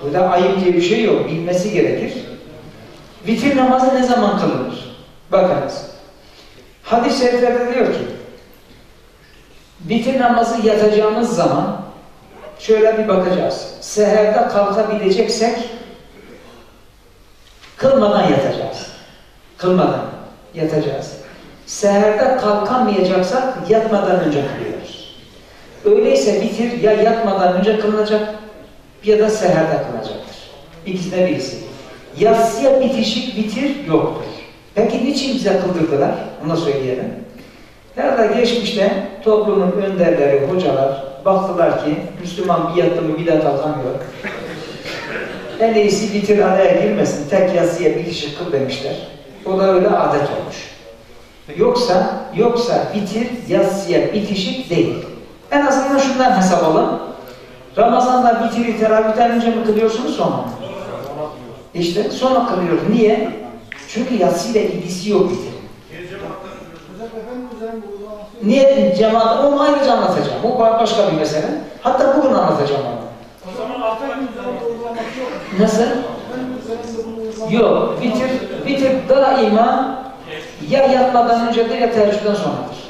Burada ayıp diye bir şey yok. Bilmesi gerekir. Vitir namazı ne zaman kılınır? Bakınız. Hadis-i şeriflerde diyor ki Vitir namazı yatacağımız zaman şöyle bir bakacağız. Seherde kalkabileceksek kılmadan yatacağız. Kılmadan yatacağız. Seherde kalkamayacaksak yatmadan önce kılıyoruz. Öyleyse vitir ya yatmadan önce kılınacak ya da seherde kılınacaktır. İkisinden birisi. Yatsıya bitişik vitir yoktur. Peki niçin bize kıldırdılar? Onu söyleyelim. Herhalde geçmişte toplumun önderleri, hocalar baktılar ki Müslüman bir yattı mı bir daha kalkamıyor. En iyisi bitir araya girmesin, tek yatsıya bir kişi kıl demişler. O da öyle adet olmuş. Yoksa, yoksa bitir yatsıya bitişik değil. En azından şundan hesap alın. Ramazan'da bitiri teravihten önce mi kılıyorsunuz sonra? İşte sonra kılıyoruz. Niye? Çünkü yatsıyla ilgisi yok bitirin. Niye cemaat? Onu ayrıca anlatacağım. O başka bir mesele. Hatta bugün anlatacağım onu. O zaman altı gün üzerinde uygulamak yok. Nasıl? Yok. Bitir, bitir daima ya yatmadan öncedir ya teheccüden sonradır.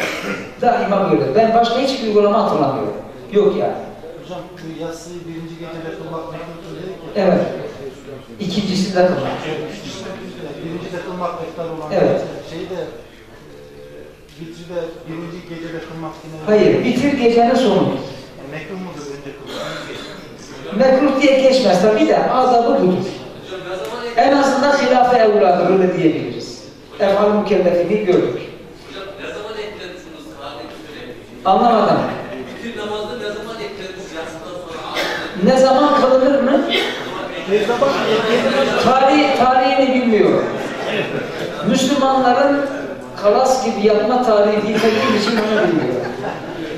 Daima böyle. Ben başka hiçbir uygulama hatırlamıyorum. Yok yani. Hocam şu yatsıyı birinci gecede kılmak ya. Evet. İkincisi de kılmak. Birinci de kılmak olan Evet. şeyi de e, vitri de birinci gecede kılmak yine Hayır. Bitir gecenin sonudur. Yani mekruh mudur önce kılmak? Mekruh diye geçmez tabi de azabı budur. En azından hilaf-ı evladır öyle diyebiliriz. Efal mükellefini gördük. Ne zaman süreyi? Anlamadım. Bütün namazda ne zaman sonra Ne zaman kılınır mı? Tarih, tarihini bilmiyorum. Müslümanların kalas gibi yapma tarihi bilmediğim için onu bilmiyorum.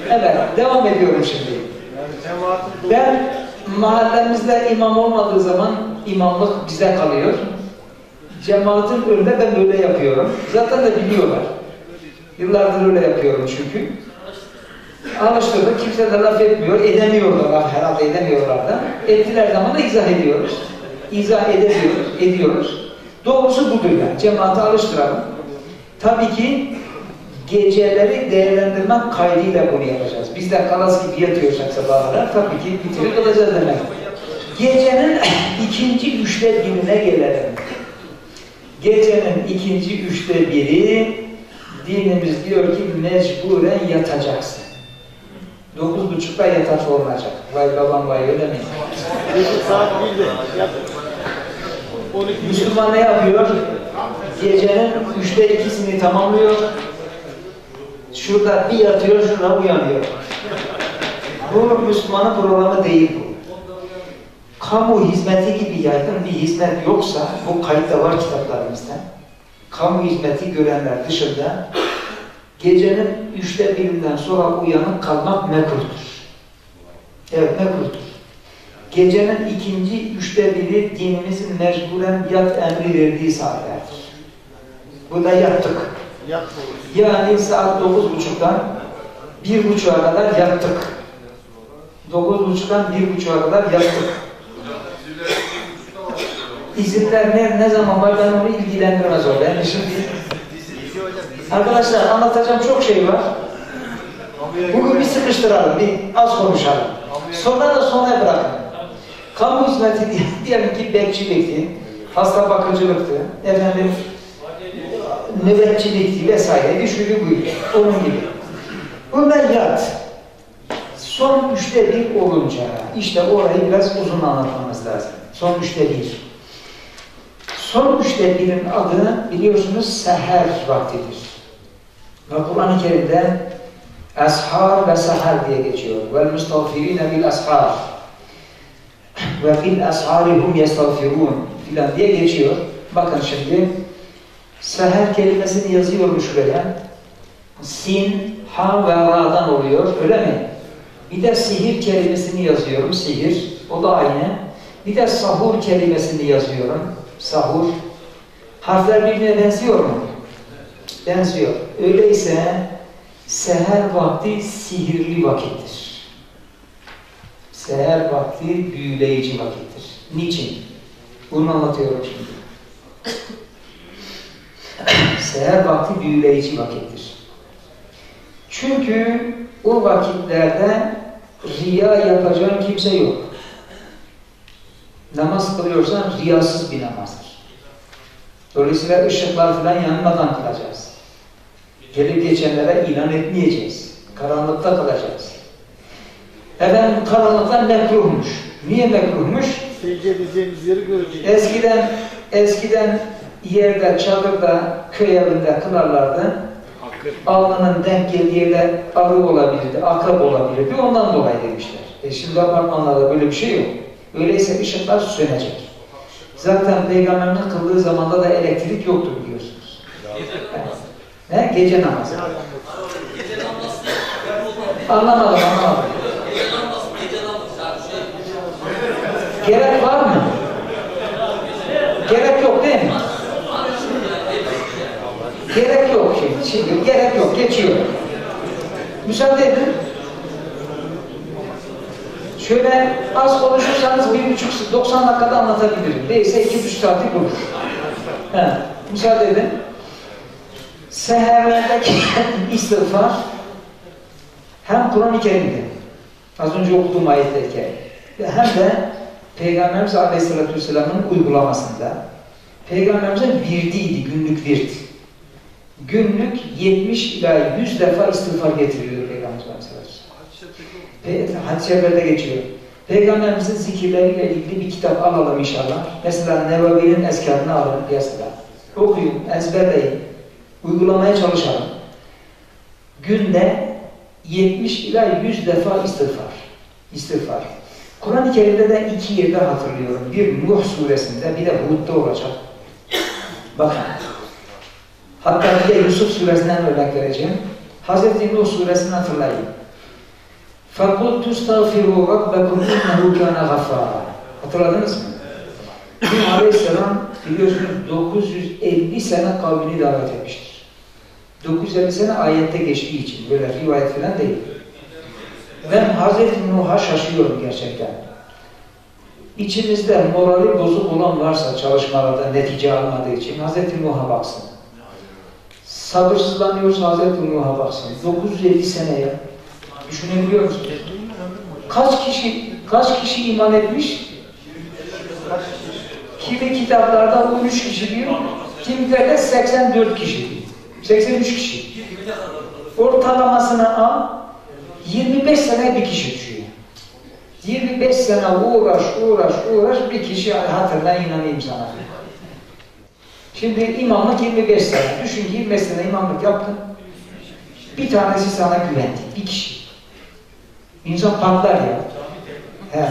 Evet, devam ediyorum şimdi. Ben mahallemizde imam olmadığı zaman imamlık bize kalıyor. Cemaatin önünde ben böyle yapıyorum. Zaten de biliyorlar. Yıllardır öyle yapıyorum çünkü. Alıştırdık, kimse de laf etmiyor, edemiyorlar herhalde edemiyorlar da. Ettiler zaman da izah ediyoruz. İzah edemiyoruz, ediyoruz. Doğrusu budur yani, cemaate alıştıralım. Tabii ki geceleri değerlendirmek kaydıyla bunu yapacağız. Biz de kalas gibi yatıyorsak sabahlara tabii ki bitirip kalacağız demek. Gecenin ikinci üçte birine gelelim. Gecenin ikinci üçte biri dinimiz diyor ki mecburen yatacaksın. Dokuz buçukta yatak olmayacak. Vay babam vay öyle mi? gece saat 1'de yat. 12 Müslüman ne yapıyor? Gecenin üçte ikisini tamamlıyor. Şurada bir yatıyor, şurada uyanıyor. Bu Müslümanın programı değil bu. Kamu hizmeti gibi yaygın bir hizmet yoksa, bu kayıtta var kitaplarımızda. Kamu hizmeti görenler dışında gecenin üçte birinden sonra uyanık kalmak mekruhtur. Evet mekruhtur. Gecenin ikinci üçte biri dinimizin mecburen yat emri verdiği saatlerdir. Bu da yattık. yat. Yani saat dokuz buçuktan bir buçuğa kadar yattık. Dokuz buçuktan bir buçuğa kadar yattık. İzinler ne, ne zaman var ben onu ilgilendirmez o. Ben şimdi Arkadaşlar anlatacağım çok şey var. Bugün bir sıkıştıralım, bir az konuşalım. Sonra da sonraya bırakın. Kamu hizmeti diye- diyelim ki bekçilikti, hasta bakıcılıktı, efendim nöbetçilikti vesaire, şuydu buydu, onun gibi. Bundan yat. Son üçte bir olunca, işte orayı biraz uzun anlatmamız lazım. Son üçte bir. Son üçte birin adı biliyorsunuz seher vaktidir. Ve Kur'an-ı Kerim'de ashar ve sahar diye geçiyor. Vel mustağfirine bil ashar ve fil ashari hum yestağfirun filan diye geçiyor. Bakın şimdi seher kelimesini yazıyorum şuraya. Sin, ha ve ra'dan oluyor. Öyle mi? Bir de sihir kelimesini yazıyorum. Sihir. O da aynı. Bir de sahur kelimesini yazıyorum. Sahur. Harfler birbirine benziyor mu? Benziyor. Öyleyse seher vakti sihirli vakittir. Seher vakti büyüleyici vakittir. Niçin? Bunu anlatıyorum şimdi. Seher vakti büyüleyici vakittir. Çünkü o vakitlerde riya yapacağın kimse yok. Namaz kılıyorsan riyasız bir namazdır. Dolayısıyla ışıklar falan yanmadan kılacağız. Gelip geçenlere ilan etmeyeceğiz. Karanlıkta kalacağız. Efendim karanlıkta mekruhmuş. Niye mekruhmuş? Yeri göreceğiz. Eskiden eskiden yerde, çadırda, köy evinde kılarlardı. Alnının denk geldiği yerde arı olabilirdi, akrep olabilirdi. Ondan dolayı demişler. E şimdi apartmanlarda böyle bir şey yok. Öyleyse ışıklar sönecek. Zaten Peygamberimiz kıldığı zamanda da elektrik yoktu biliyorsunuz. Gece namazı. gece namazı Anlamadım, anlamadım. yani Gerek var mı? Gerek yok değil mi? Gerek yok şimdi. Şimdi gerek yok. Geçiyor. Müsaade edin. Şöyle az konuşursanız bir buçuk, 90 dakikada anlatabilirim. Değilse iki buçuk saatlik olur. He, müsaade edin. Seherlerdeki istiğfar hem Kur'an-ı Kerim'de az önce okuduğum ayetteki hem de Peygamberimiz Aleyhisselatü Vesselam'ın uygulamasında Peygamberimizin virdiydi, günlük virt. Günlük 70 ila 100 defa istiğfar getiriyor Peygamberimiz. Pe- Hadis-i geçiyor. Peygamberimizin zikirleriyle ilgili bir kitap alalım inşallah. Mesela Nevevi'nin eskarını alın piyasada. Okuyun, ezberleyin, uygulamaya çalışalım. Günde 70 ila 100 defa istiğfar. İstiğfar. Kur'an-ı Kerim'de de iki yerde hatırlıyorum. Bir Nuh suresinde, bir de Hud'da olacak. Bakın. Hatta bir de Yusuf suresinden örnek vereceğim. Hazreti Nuh suresini hatırlayın. فَقُلْ تُسْتَغْفِرُوا رَبَّكُمْ اِنَّهُ كَانَ غَفَّارًا Hatırladınız mı? Nuh Aleyhisselam biliyorsunuz 950 sene kavmini davet etmiştir. 950 sene ayette geçtiği için böyle rivayet falan değil. Ben Hazreti Nuh'a şaşıyorum gerçekten. İçimizde morali bozuk olan varsa çalışmalarda netice almadığı için Hazreti Nuh'a baksın. Sabırsızlanıyorsa Hazreti Nuh'a baksın. 950 seneye düşünebiliyor musunuz? Kaç kişi kaç kişi iman etmiş? Kimi kitaplarda 13 kişi diyor, kimilerde 84 kişi diyor. 83 kişi. Ortalamasını al, 25 sene bir kişi düşüyor. 25 sene uğraş, uğraş, uğraş bir kişi hatırla inanayım sana. Şimdi imamlık 25 sene. Düşün ki 25 sene imamlık yaptın. Bir tanesi sana güvendi. Bir kişi. İnsan patlar ya. He.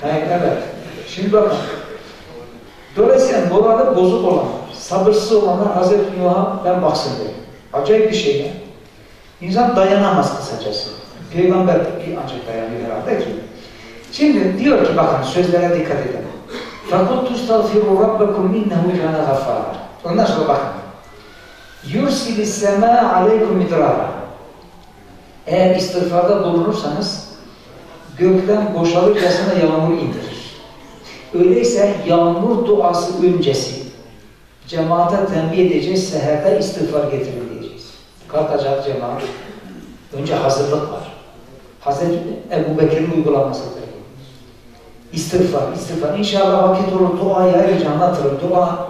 He, evet. Şimdi bakın. Dolayısıyla morali bozuk olan, sabırsız olanlar Hazreti Nuh'a baksın diyor. Acayip bir şey ya. İnsan dayanamaz kısacası. Peygamber bir ancak dayanıyor herhalde ki. Şimdi diyor ki bakın sözlere dikkat edin. فَقُلْ تُسْتَغْفِرُوا رَبَّكُمْ إِنَّهُ كَانَ غَفَّارًا Ondan sonra bakın. يُرْسِلِ السَّمَاءَ عَلَيْكُمْ مِدْرَارًا Eğer istiğfarda bulunursanız gökten boşalırcasına yağmur indirir. Öyleyse yağmur duası öncesi cemaate tembih edeceğiz, seherde istiğfar getirin diyeceğiz. Kalkacak cemaat. Önce hazırlık var. Hazreti Ebu Bekir'in uygulamasıdır. İstiğfar, istiğfar. İnşallah vakit olur, duayı ayrıca anlatırım. Dua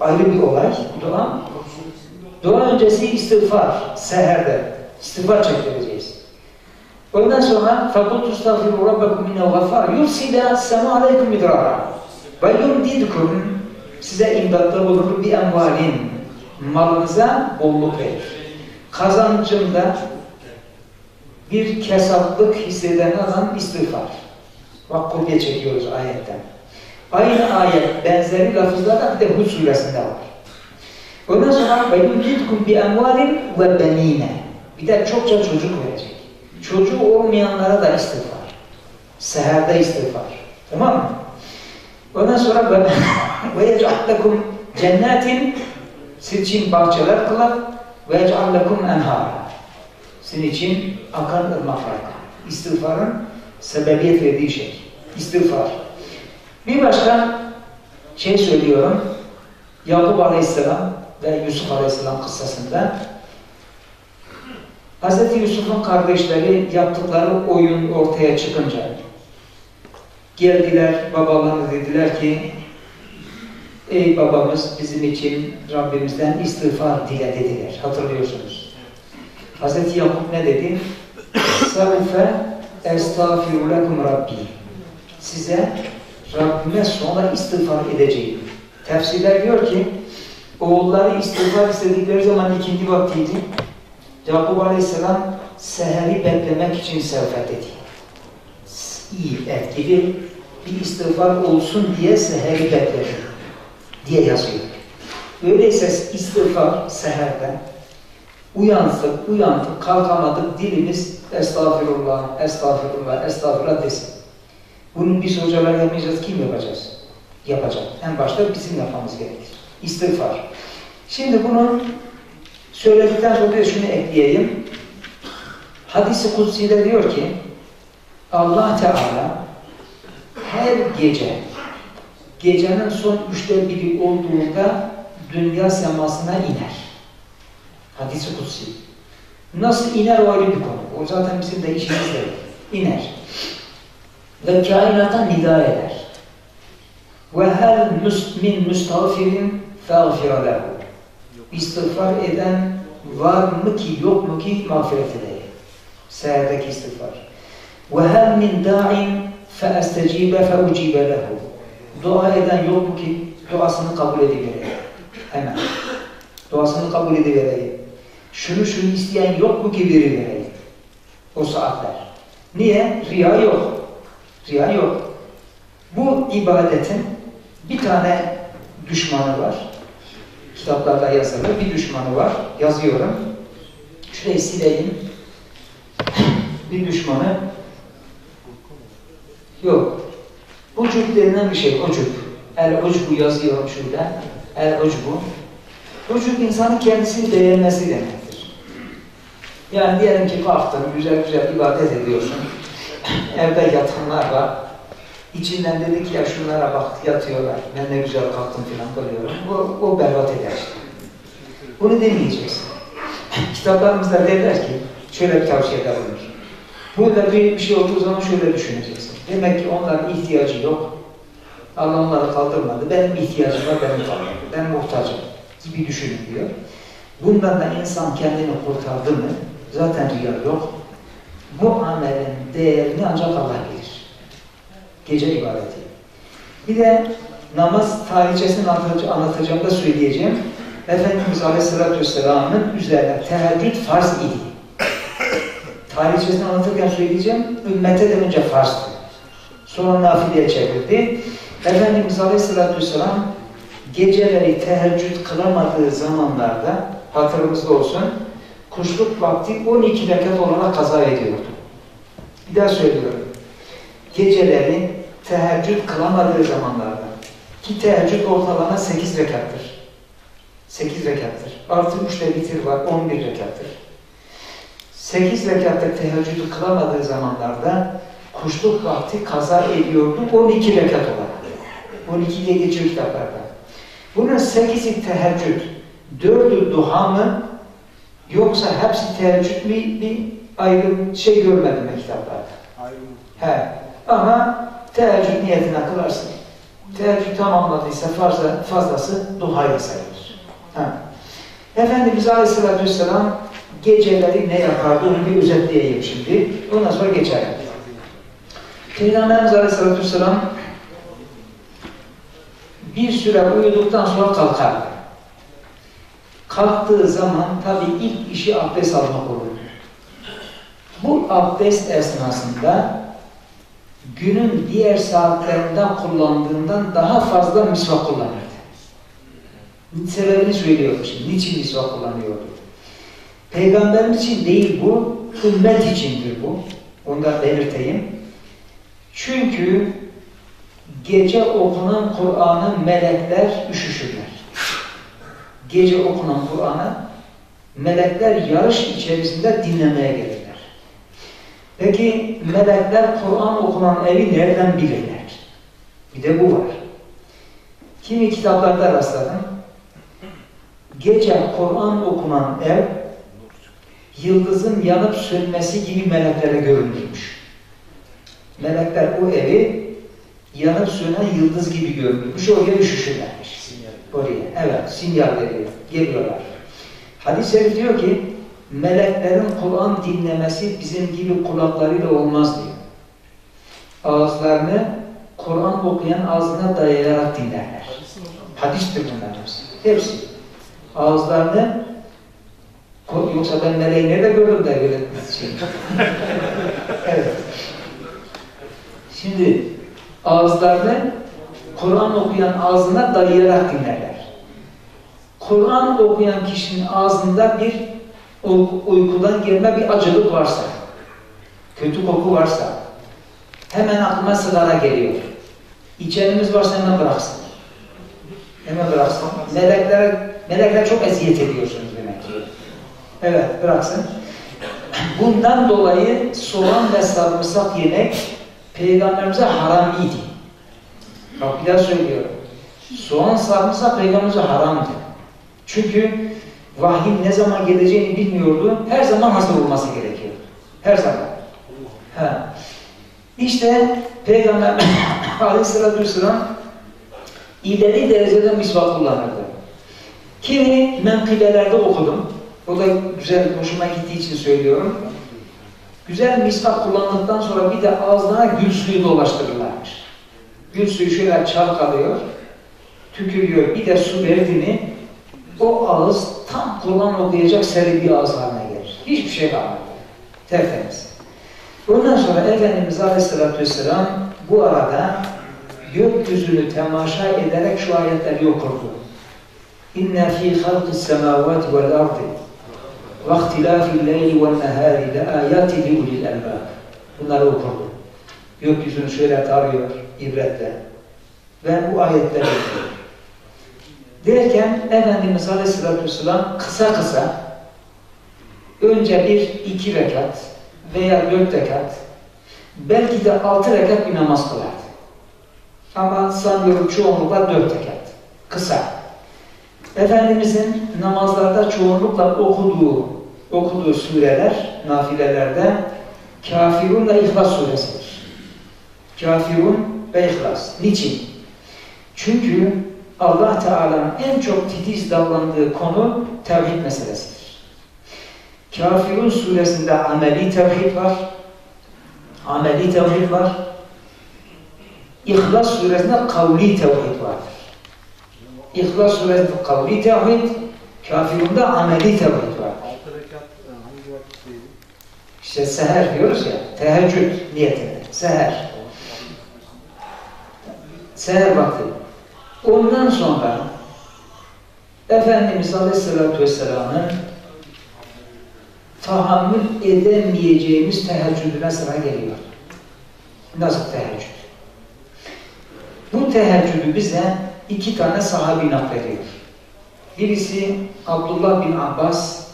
ayrı bir olay. Dua, dua öncesi istiğfar, seherde. İstiğfar çektireceğiz. Ondan sonra فَقُلْ تُسْتَغْفِرُوا رَبَّكُمْ مِنَّهُ غَفَّارٍ يُرْسِلَ السَّمَا عَلَيْكُمْ مِدْرَارًا وَيُمْدِدْكُمْ Size imdatta bulunur bir envalin. Malınıza bolluk verir. Kazancında bir kesaplık hisseden adam istiğfar. Bak kopya çekiyoruz ayetten. Aynı ayet benzeri lafızlar da bir de Hud suresinde var. Ondan sonra وَيُمْدِدْكُمْ بِاَمْوَالٍ وَبَن۪ينَ Bir de çokça çocuk verecek. Çocuğu olmayanlara da istiğfar. Seherde istiğfar. Tamam mı? Ondan sonra وَيَجْعَلْ لَكُمْ cennetin sizin için bahçeler kılar وَيَجْعَلْ لَكُمْ اَنْهَارًا Sizin için akan ırmaklar. İstiğfarın sebebiyet verdiği şey. İstiğfar. Bir başka şey söylüyorum. Yakup Aleyhisselam ve Yusuf Aleyhisselam kıssasında Hz. Yusuf'un kardeşleri yaptıkları oyun ortaya çıkınca geldiler babalarına dediler ki ey babamız bizim için Rabbimizden istiğfar dile dediler. Hatırlıyorsunuz. Hz. Yakup ne dedi? Sâufe estağfiru Rabbi. Size Rabbime sonra istiğfar edeceğim. Tefsirler diyor ki oğulları istiğfar istedikleri zaman ikindi vaktiydi. Yakup Aleyhisselam seheri beklemek için sevk dedi. İyi, etkili bir istiğfar olsun diye seheri bekledi diye yazıyor. Öyleyse istiğfar seherden uyandık, uyandık, kalkamadık, dilimiz estağfirullah, estağfirullah, estağfirullah desin. Bunu biz hocalar yapmayacağız, kim yapacağız? Yapacak. En başta bizim yapmamız gerekir. İstiğfar. Şimdi bunu söyledikten sonra şunu ekleyeyim. Hadis-i Kutsi'de diyor ki Allah Teala her gece gecenin son üçte biri olduğunda dünya semasına iner. Hadisi kutsi. Nasıl iner o ayrı bir konu. O zaten bizim de işimiz değil. İner. Ve kainata nida eder. Ve her min müstağfirin feğfira lehu. İstiğfar eden var mı ki yok mu ki mağfiret edeyim. Seherdeki istiğfar. Ve her min da'in feestecibe feucibe lehu. Dua eden yok mu ki duasını kabul edivereyim. Hemen. Duasını kabul edivereyim. Şunu şunu isteyen yok mu ki verivereyim. O saatler. Niye? Riya yok. Riya yok. Bu ibadetin bir tane düşmanı var. Kitaplarda yazılı bir düşmanı var. Yazıyorum. Şurayı sileyim. Bir düşmanı yok. Ucub denilen bir şey, ucub. El ucubu yazıyorum şurada. El ucubu. Ucub insanın kendisini beğenmesi demektir. Yani diyelim ki kalktın, güzel güzel ibadet ediyorsun. Evde yatanlar var. İçinden dedi ki ya şunlara bak yatıyorlar. Ben ne güzel kalktım falan koyuyorum. Bu, o berbat eder. Bunu demeyeceksin. Kitaplarımızda derler ki şöyle bir tavsiyeler olur. Burada bir, şey olduğu zaman şöyle düşüneceksin. Demek ki onların ihtiyacı yok. Allah onları kaldırmadı. Benim ihtiyacım var, benim kaldırdı. Ben muhtacım gibi düşünün diyor. Bundan da insan kendini kurtardı mı zaten riya yok. Bu amelin değerini ancak Allah bilir. Gece ibadeti. Bir de namaz tarihçesini anlatacağım da söyleyeceğim. Efendimiz Aleyhisselatü Vesselam'ın üzerine teheccüd farz idi. Tarihçesini anlatırken söyleyeceğim, ümmete de önce farzdı. Sonra nafileye çevirdi. Efendimiz Aleyhisselatü Vesselam geceleri teheccüd kılamadığı zamanlarda hatırımızda olsun, kuşluk vakti 12 rekat olarak kaza ediyordu. Bir daha söylüyorum. Geceleri teheccüd kılamadığı zamanlarda ki teheccüd ortalama 8 rekattır. 8 rekattır. Artı 3 de bitir var 11 rekattır. 8 rekatlık teheccüdü kılamadığı zamanlarda kuşluk vakti kaza ediyordu 12 rekat olarak. 12 diye geçiyor kitaplarda. Bunun 8'i teheccüd, 4'ü duha mı yoksa hepsi teheccüd mi bir ayrı şey görmedim kitaplarda. Ayrım. He. Ama teheccüd niyetine kılarsın. Teheccüd tamamladıysa fazla, fazlası duhayla sayılır. Ha. Efendimiz Aleyhisselatü Vesselam geceleri ne yapardı onu bir özetleyeyim şimdi. Ondan sonra geçelim. Peygamberimiz Aleyhisselatü Vesselam bir süre uyuduktan sonra kalkardı. Kalktığı zaman tabii ilk işi abdest almak olurdu. Bu abdest esnasında günün diğer saatlerinde kullandığından daha fazla misvak kullanırdı. Sebebini söylüyorum şimdi. Niçin misvak kullanıyordu? Peygamberimiz için değil bu, ümmet içindir bu. Onu da belirteyim. Çünkü gece okunan Kur'an'ı melekler üşüşürler. Gece okunan Kur'an'ı melekler yarış içerisinde dinlemeye gelirler. Peki melekler Kur'an okunan evi nereden bilirler? Bir de bu var. Kimi kitaplarda rastladım. Gece Kur'an okunan ev yıldızın yanıp sönmesi gibi meleklere görünürmüş. Melekler o evi yanıp sönen yıldız gibi görünürmüş. Oraya üşüşürlermiş. Oraya. Evet. Sinyal veriyor. Geliyorlar. Hadis-i şerif diyor ki meleklerin Kur'an dinlemesi bizim gibi kulaklarıyla olmaz diyor. Ağızlarını Kur'an okuyan ağzına dayayarak dinlerler. Hadistir bunlar hepsi. Hepsi. Ağızlarını yoksa ben meleği nerede gördüm de böyle şey. evet. Şimdi ağızlarını Kur'an okuyan ağzına dayayarak dinlerler. Kur'an okuyan kişinin ağzında bir uykudan gelme bir acılık varsa, kötü koku varsa, hemen aklıma sigara geliyor. İçenimiz varsa hemen bıraksın. Hemen bıraksın. Melekler, melekler çok eziyet ediyorsunuz demek ki. Evet, bıraksın. Bundan dolayı soğan ve sarımsak yemek Peygamberimize haram idi. Bak bir daha söylüyorum. Soğan sarımsak Peygamberimize haramdı. Çünkü vahyin ne zaman geleceğini bilmiyordu. Her zaman hazır olması gerekiyordu. Her zaman. Ha. İşte Peygamber Aleyhisselatü Vesselam ileri derecede misvak kullanırdı. Kimi menkıbelerde okudum. O da güzel, hoşuma gittiği için söylüyorum. Güzel misvak kullandıktan sonra bir de ağzına gül suyu dolaştırırlarmış. Gül suyu şöyle çalkalıyor, tükürüyor, bir de su verdi mi o ağız tam Kur'an okuyacak seri bir ağız haline gelir. Hiçbir şey kalmıyor. Tertemiz. Ondan sonra Efendimiz Aleyhisselatü Vesselam bu arada gökyüzünü temaşa ederek şu ayetleri okurdu. İnne fî halqis semâvâti vel ardı ve ihtilâfil leyli vel nehâri le âyâti li ulil elbâb. Bunları okurdu. Gökyüzünü şöyle tarıyor ibretle. Ve bu ayetleri okuyor. Derken Efendimiz Aleyhisselatü Vesselam kısa kısa önce bir iki rekat veya dört rekat belki de altı rekat bir namaz kılardı. Ama sanıyorum çoğunlukla dört rekat. Kısa. Efendimizin namazlarda çoğunlukla okuduğu okuduğu sureler, nafilelerde Kafirun ve İhlas suresidir. Kafirun ve İhlas. Niçin? Çünkü Allah Teala'nın en çok titiz davrandığı konu tevhid meselesidir. Kafirun suresinde ameli tevhid var. Ameli tevhid var. İhlas suresinde kavli tevhid vardır. İhlas suresinde kavli tevhid, kafirunda ameli tevhid var. Altı rekat e? İşte seher diyoruz ya, teheccüd niyetine, seher. Seher vakti. Ondan sonra Efendimiz Aleyhisselatü Vesselam'ın tahammül edemeyeceğimiz teheccüdüne sıra geliyor. Nasıl teheccüd? Bu teheccüdü bize iki tane sahabi naklediyor. Birisi Abdullah bin Abbas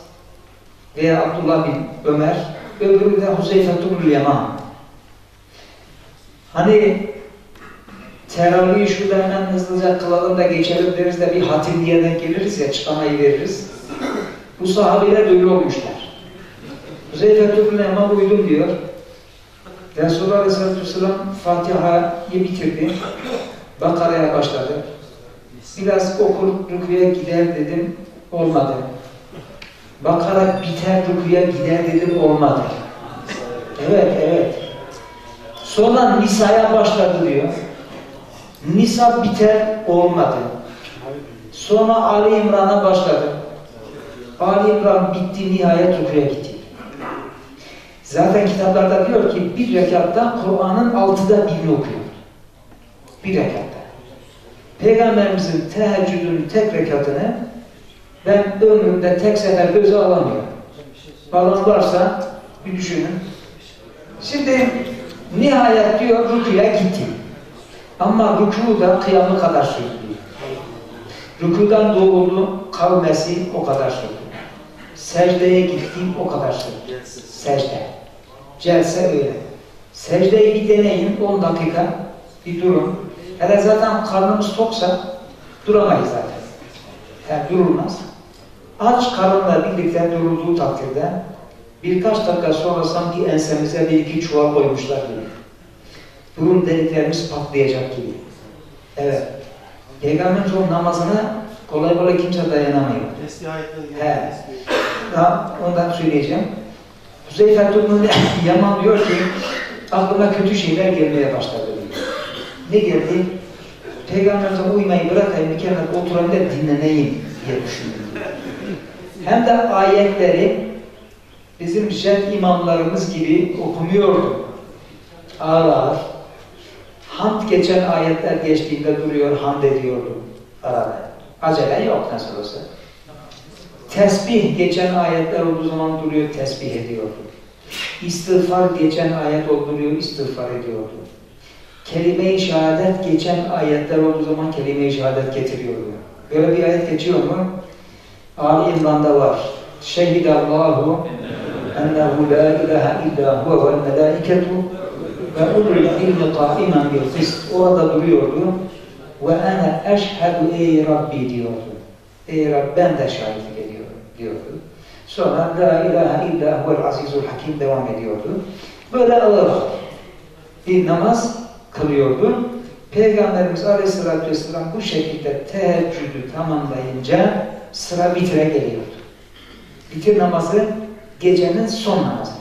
veya Abdullah bin Ömer, öbürü de Huzeyfetul Yaman. Hani Teravih şurada hemen hızlıca kılalım da geçelim deriz de bir hatim diye denk geliriz ya, çıkamayı veririz. Bu sahabeler böyle olmuşlar. Huzeyfetul Yaman uydum diyor. Resulullah Aleyhisselatü Vesselam Fatiha'yı bitirdi. Bakara'ya başladı. Biraz okur, rüküye gider dedim, olmadı. Bakara biter, rüküye gider dedim, olmadı. Evet, evet. Sonra Nisa'ya başladı diyor. Nisa biter, olmadı. Sonra Ali İmran'a başladı. Ali İmran bitti, nihayet rüküye gitti. Zaten kitaplarda diyor ki bir rekatta Kur'an'ın altıda birini okuyor. Bir rekatta. Peygamberimizin teheccüdünün tek rekatını ben ömrümde tek sefer göze alamıyorum. Balon varsa bir düşünün. Şimdi nihayet diyor rüküye gitti. Ama rükû da kıyamı kadar sürdü. Rükudan doğulu kavmesi o kadar sürdü. Secdeye gittiğim o kadar sürdü. Secde. Celse öyle. Secdeyi bir deneyin 10 dakika bir durun. Hele zaten karnımız toksa duramayız zaten. Yani durulmaz. Aç karınla birlikte durulduğu takdirde birkaç dakika sonra sanki ensemize bir iki çuval koymuşlar gibi. Burun deliklerimiz patlayacak gibi. Evet. Peygamberimiz o namazına kolay kolay kimse dayanamıyor. He. Daha ondan söyleyeceğim. Huzeyfe Tubnun Yaman diyor ki aklıma kötü şeyler gelmeye başladı diyor. Ne geldi? Peygamberimize uymayı bırakayım bir kere oturayım da dinleneyim diye düşündüm. Hem de ayetleri bizim şerh imamlarımız gibi okumuyordu. Ağır ağır. Hamd geçen ayetler geçtiğinde duruyor, hamd ediyordu arada. Acele yok nasıl olsa. Tesbih geçen ayetler olduğu zaman duruyor, tesbih ediyordu. İstiğfar geçen ayet olduğuyor, istiğfar ediyordu. Kelime-i şehadet geçen ayetler olduğu zaman kelime-i şehadet getiriyordu. Böyle bir ayet geçiyor mu? Ali İmran'da var. Şehidallahu ennehu la ilahe illa huve vel melâiketu ve ulul ilmi kaimen bil kist. Orada duruyordu. Ve ene eşhedü ey Rabbi diyordu. Ey Rabbi ben de şahitlik ediyorum diyordu. Sonra la ilahe illa huvel azizul hakim devam ediyordu. Böyle ağır bir namaz kılıyordu. Peygamberimiz Aleyhisselatü Vesselam bu şekilde teheccüdü tamamlayınca sıra bitire geliyordu. Bitir namazı gecenin son namazıdır.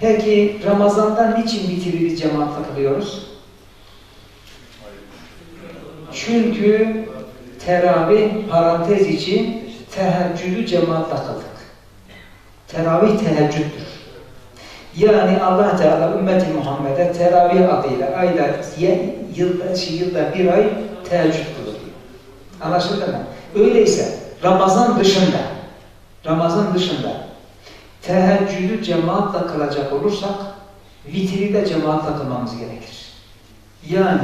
Peki Ramazan'da niçin vitiri biz cemaatle kılıyoruz? Çünkü teravih parantez için teheccüdü cemaatle kıldık. Teravih teheccüddür. Yani Allah Teala ümmeti Muhammed'e teravih adıyla ayda, yılda, şey, yılda bir ay teheccüd kılıyor. Anlaşıldı mı? Öyleyse Ramazan dışında, Ramazan dışında teheccüdü cemaatle kılacak olursak vitri de cemaatle kılmamız gerekir. Yani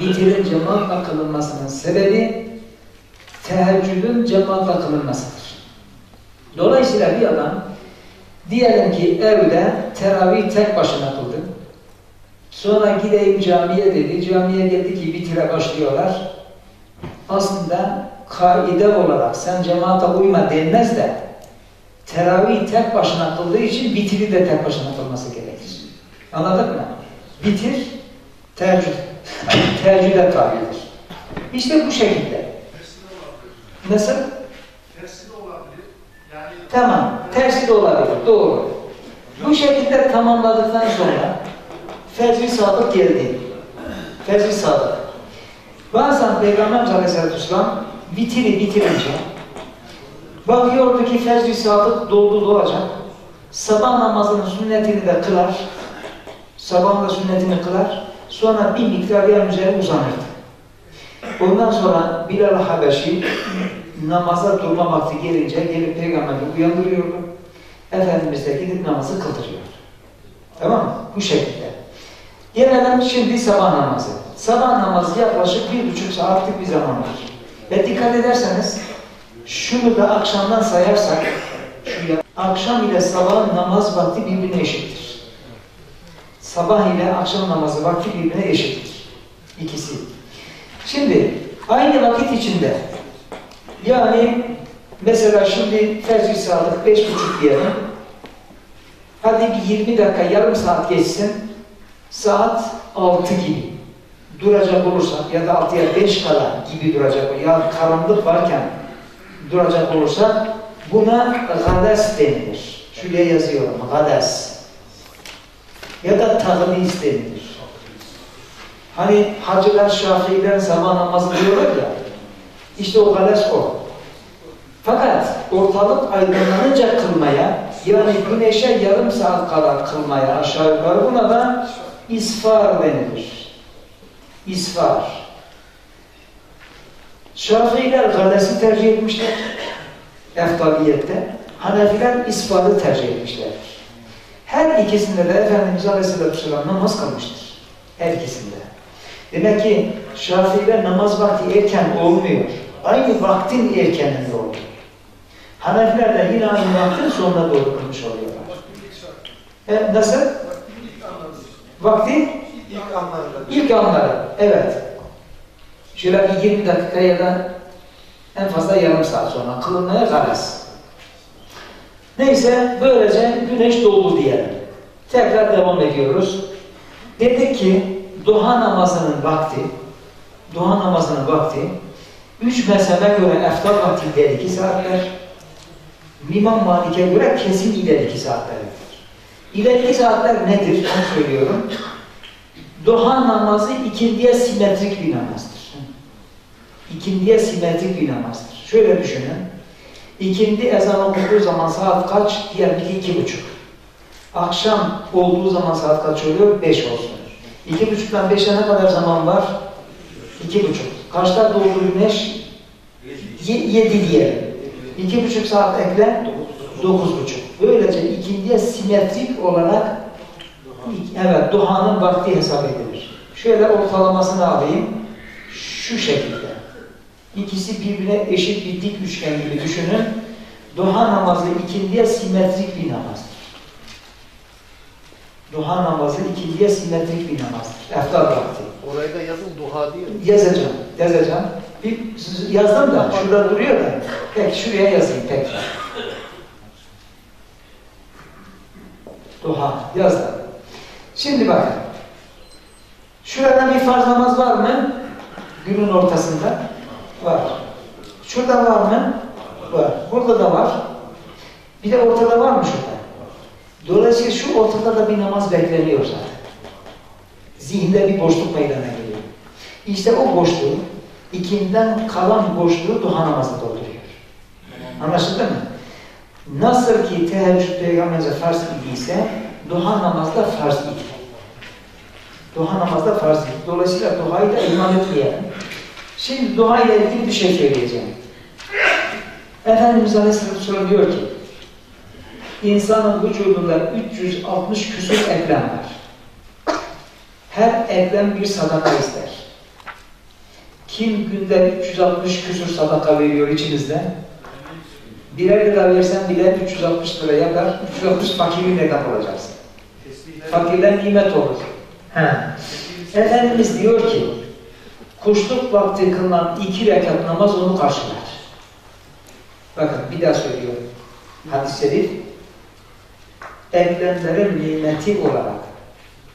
vitrin cemaatle kılınmasının sebebi teheccüdün cemaatle kılınmasıdır. Dolayısıyla bir adam diyelim ki evde teravih tek başına kıldı. Sonra gideyim camiye dedi. Camiye geldi ki vitire başlıyorlar. Aslında kaide olarak sen cemaate uyma denmez de teravih tek başına kıldığı için vitiri de tek başına kılması gerekir. Anladık mı? Vitir teheccüd. Teheccüde tabidir. İşte bu şekilde. Nasıl? Tersi de olabilir. Yani Tamam. Tersi de olabilir. Doğru. Bu şekilde tamamladıktan sonra Fecr-i Sadık geldi. Fecr-i Sadık. Bazen Peygamber Aleyhisselatü Vesselam vitiri bitirince bakıyordu ki Fecr-i Sadık doldu dolacak. Sabah namazının sünnetini de kılar. Sabahın da sünnetini kılar. Sonra bir miktar yer üzerine uzanırdı. Ondan sonra Bilal Habeşi namaza durma vakti gelince gelip peygamberi uyandırıyordu. Efendimiz de gidip namazı kıldırıyordu. Tamam mı? Bu şekilde. Gelelim şimdi sabah namazı. Sabah namazı yaklaşık bir buçuk saatlik bir zaman var. Ve dikkat ederseniz şunu da akşamdan sayarsak şuraya, akşam ile sabah namaz vakti birbirine eşittir. Sabah ile akşam namazı vakti birbirine eşittir. İkisi. Şimdi aynı vakit içinde yani mesela şimdi fecr sadık beş buçuk diyelim. Hadi bir 20 dakika, yarım saat geçsin. Saat 6 gibi duracak olursak ya da 6'ya 5 kala gibi duracak ya karanlık varken duracak olursak buna gades denilir. Şuraya yazıyorum. Gades. Ya da tağlis denilir. Hani hacılar, şafiiler sabah namazı diyorlar ya işte o gades o. Fakat ortalık aydınlanınca kılmaya, yani güneşe yarım saat kadar kılmaya aşağı yukarı buna da isfar denilir. İsfar. Şafiiler gadesi tercih etmişler. Eftaliyette. Hanefiler isfarı tercih etmişlerdir. Her ikisinde de Efendimiz Aleyhisselatü Vesselam namaz kılmıştır. Her ikisinde. Demek ki Şafiiler namaz vakti erken olmuyor. Aynı vaktin erkeninde oluyor. Hanefiler de yine aynı vaktin sonuna doğru kılmış oluyorlar. E, nasıl? Vakti İlk anlarında. ilk anları. Evet. Şöyle bir 20 dakika ya da en fazla yarım saat sonra kılınmaya garaz. Neyse böylece güneş doğdu diyelim. Tekrar devam ediyoruz. Dedik ki duha namazının vakti duha namazının vakti üç mezhebe göre eftar vakti ileriki saatler İmam Malik'e göre kesin ileriki saatlerdir. İleriki saatler nedir? Onu söylüyorum. Duha namazı ikindiye simetrik bir namazdır. İkindiye simetrik bir namazdır. Şöyle düşünün. İkindi ezan okunduğu zaman saat kaç? Diyelim ki iki buçuk. Akşam olduğu zaman saat kaç oluyor? Beş olsun. İki buçuktan beşe ne kadar zaman var? İki buçuk. Kaçta doğdu güneş? Ye yedi diyelim. İki buçuk saat ekle, dokuz buçuk. Böylece ikindiye simetrik olarak evet duhanın vakti hesap edilir. Şöyle ortalamasını alayım. Şu şekilde. İkisi birbirine eşit bir dik üçgen gibi düşünün. Duha namazı ikindiye simetrik bir namazdır. Duha namazı ikindiye simetrik bir namazdır. Eftar vakti. Orayı da yazın duha diye. Yazacağım, yazacağım. Bir yazdım da şurada duruyor da. Peki şuraya yazayım tekrar. Duha yazdım. Şimdi bakın. Şurada bir farz namaz var mı? Günün ortasında. Var. Şurada var mı? Var. Burada da var. Bir de ortada var mı şurada? Dolayısıyla şu ortada da bir namaz bekleniyor zaten. Zihinde bir boşluk meydana geliyor. İşte o boşluğu, ikinden kalan boşluğu duha namazı dolduruyor. Anlaşıldı mı? Nasıl ki teheccüd peygamberimize farz idiyse, duha namazda farz idi. Duha namazda farz idi. Dolayısıyla duayı da ihmal etmeyelim. Şimdi dua ile ilgili bir şey söyleyeceğim. Efendimiz Aleyhisselam diyor ki, insanın vücudunda 360 küsur eklem var. Her eklem bir sadaka ister. Kim günde 360 küsur sadaka veriyor içinizde? Birer lira versen bile 360 lira yapar. 360 fakirin neden olacaksın? Fakirden nimet olur. He. Efendimiz diyor ki, kuşluk vakti kılınan iki rekat namaz onu karşılar. Bakın bir daha söylüyorum. Hadis-i şerif, eklemlerin nimeti olarak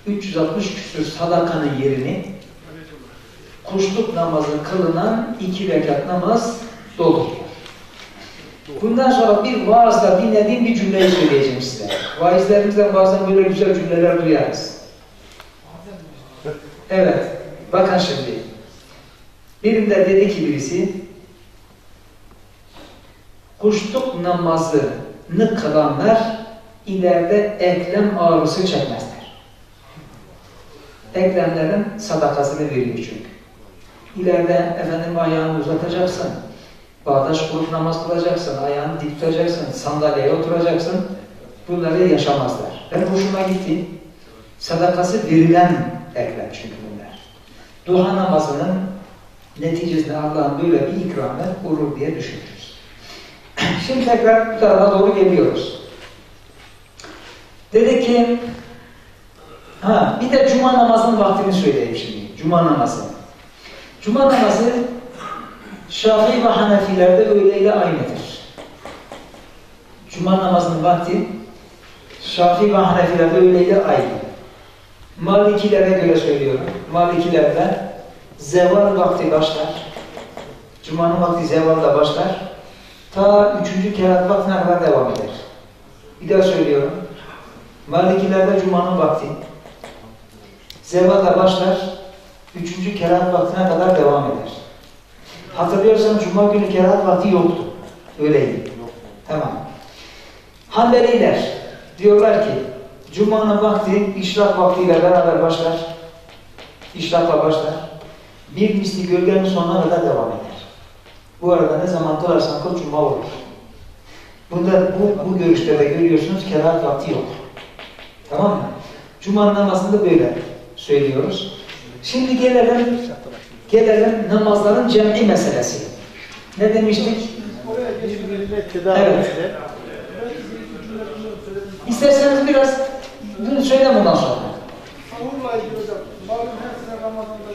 360 küsur sadakanın yerini kuşluk namazı kılınan iki rekat namaz dolduruyor. Bundan sonra bir vaazda dinlediğim bir cümleyi söyleyeceğim size. Vaizlerimizden bazen böyle güzel cümleler duyarız. Evet, bakın şimdi. Birinde dedi ki birisi, kuşluk namazını kılanlar ileride eklem ağrısı çekmezler. Eklemlerin sadakasını veriyor çünkü. İleride efendim ayağını uzatacaksın, bağdaş kurup namaz kılacaksın, ayağını dik tutacaksın, sandalyeye oturacaksın. Bunları yaşamazlar. Ben hoşuma gitti. Sadakası verilen eklem çünkü bunlar. Duha namazının neticesinde Allah'ın böyle bir ikramı olur diye düşünürüz. Şimdi tekrar bu tarafa doğru geliyoruz. Dedi ki ha bir de cuma namazının vaktini söyleyeyim şimdi. Cuma namazı. Cuma namazı Şafii ve Hanefilerde öğleyle aynıdır. Cuma namazının vakti Şafii ve Hanefilerde öğleyle aynı. Malikilere göre söylüyorum. Malikilerde zeval vakti başlar. Cuma'nın vakti zevalda başlar. Ta üçüncü kerat vaktine kadar devam eder. Bir daha söylüyorum. Malikilerde Cuma'nın vakti zevalda başlar. Üçüncü kerat vaktine kadar devam eder. Hatırlıyorsan Cuma günü kerat vakti yoktu. Öyleydi. Tamam. Hanbeliler diyorlar ki Cuma'nın vakti işrak vaktiyle beraber başlar. İşrakla başlar. Bir misli gölgenin sonuna kadar devam eder. Bu arada ne zaman kılarsan kıl Cuma olur. Bunda bu, bu görüşte de görüyorsunuz kerahat vakti yok. Tamam mı? Cuma namazında böyle söylüyoruz. Şimdi gelelim gelelim namazların cem'i meselesi. Ne demiştik? Evet. İsterseniz biraz bunu söyle bundan sonra. Malum her sene Ramazan'da.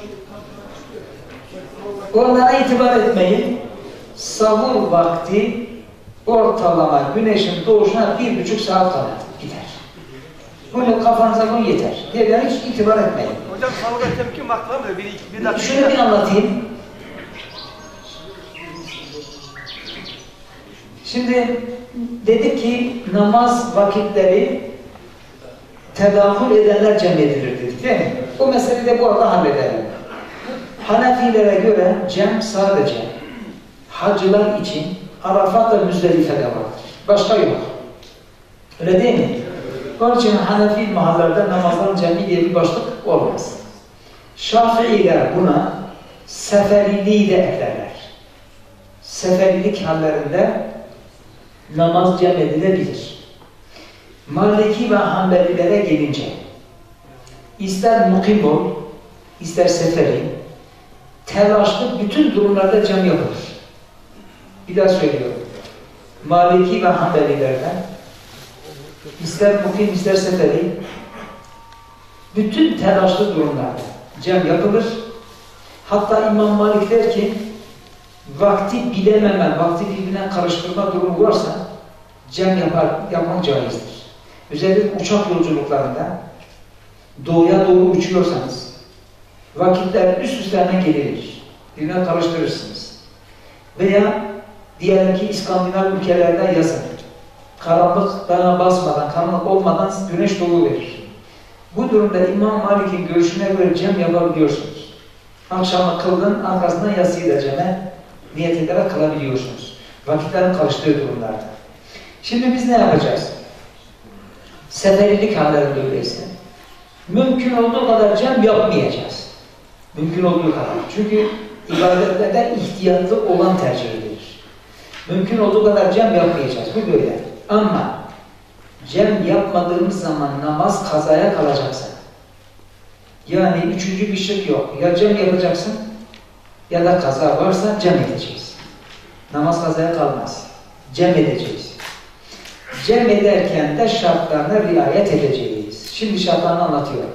Onlara itibar etmeyin. Sahur vakti ortalama güneşin doğuşuna bir buçuk saat kala gider. Bunu kafanıza koyun yeter. Diğerlerine hiç itibar etmeyin. Hocam sahurda tepki vakti var mı? Bir, bir dakika. Şöyle bir anlatayım. Şimdi dedik ki namaz vakitleri tedavül edenler cem edilir dedik değil mi? Bu meseleyi de bu arada halledelim. Hanefilere göre cem sadece hacılar için Arafat ve Müzdelife'de vardır. Başka yok. Öyle değil mi? Onun için Hanefi mahallerde namazların cemi diye bir başlık olmaz. Şafiiler buna seferiliği de eklerler. Seferilik hallerinde namaz cem edilebilir. Maliki ve Hanbelilere gelince ister mukim ol, ister seferi, telaşlı bütün durumlarda cem yapılır. Bir daha söylüyorum. Maliki ve Hanbelilerden ister mukim ister seferi bütün telaşlı durumlarda cem yapılır. Hatta İmam Malik der ki vakti bilememe, vakti birbirine karıştırma durumu varsa cem yapar, yapmak caizdir. Özellikle uçak yolculuklarında doğuya doğru uçuyorsanız vakitler üst üstlerine gelir. Birbirine karıştırırsınız. Veya diyelim ki İskandinav ülkelerde yazın. karanlık dana basmadan, karanlık olmadan güneş doğu verir. Bu durumda İmam Malik'in görüşüne göre cem yapabiliyorsunuz. Akşamı kıldın, arkasından yatsıyı da ceme niyet ederek kılabiliyorsunuz. Vakitlerin karıştığı durumlarda. Şimdi biz ne yapacağız? Seferilik hallerinde öyleyse. Mümkün olduğu kadar cem yapmayacağız. Mümkün olduğu kadar. Çünkü ibadetlerde ihtiyatlı olan tercih edilir. Mümkün olduğu kadar cem yapmayacağız. Bu böyle. Ama cem yapmadığımız zaman namaz kazaya kalacaksa yani üçüncü bir şey yok. Ya cem yapacaksın ya da kaza varsa cem edeceğiz. Namaz kazaya kalmaz. Cem edeceğiz. Cem ederken de şartlarına riayet edeceğiz. Şimdi şartlarını anlatıyorum.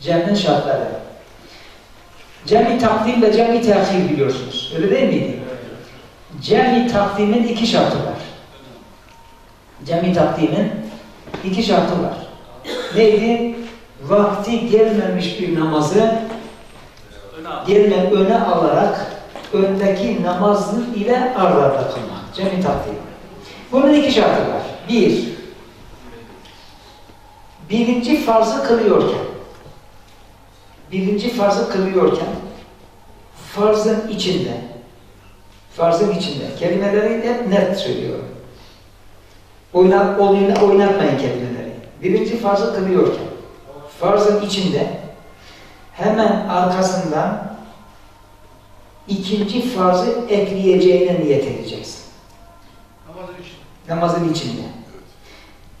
Cem'in şartları. Cem-i takdim ve cem-i tehir biliyorsunuz. Öyle değil miydi? Cem-i takdimin iki şartı var. Cem-i takdimin iki şartı var. Neydi? Vakti gelmemiş bir namazı gelme öne alarak öndeki namazın ile arda arda kılmak. Cem-i takdim. Bunun iki şartı var. Bir, birinci farzı kılıyorken birinci farzı kılıyorken farzın içinde farzın içinde kelimeleri hep net söylüyorum. Oynat, oynat, oynatmayın kelimeleri. Birinci farzı kılıyorken farzın içinde hemen arkasından ikinci farzı ekleyeceğine niyet edeceksin. Namazın içinde.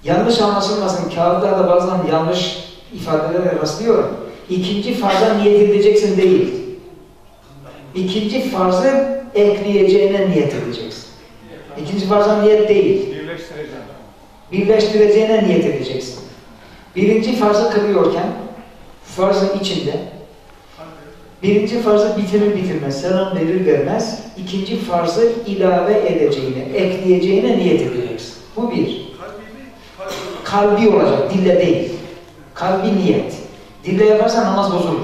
Yanlış anlaşılmasın. Kağıtta da bazen yanlış ifadelere rastlıyorum. İkinci farza niyet edeceksin değil. İkinci farzı ekleyeceğine niyet edeceksin. İkinci farza niyet değil. Birleştireceğine niyet edeceksin. Birinci farzı kılıyorken farzın içinde birinci farzı bitirir bitirmez, selam verir vermez ikinci farzı ilave edeceğine, ekleyeceğine niyet edeceksin. Bu bir. Kalbi olacak, dille değil. Kalbi niyet. Dille yaparsan namaz bozulur.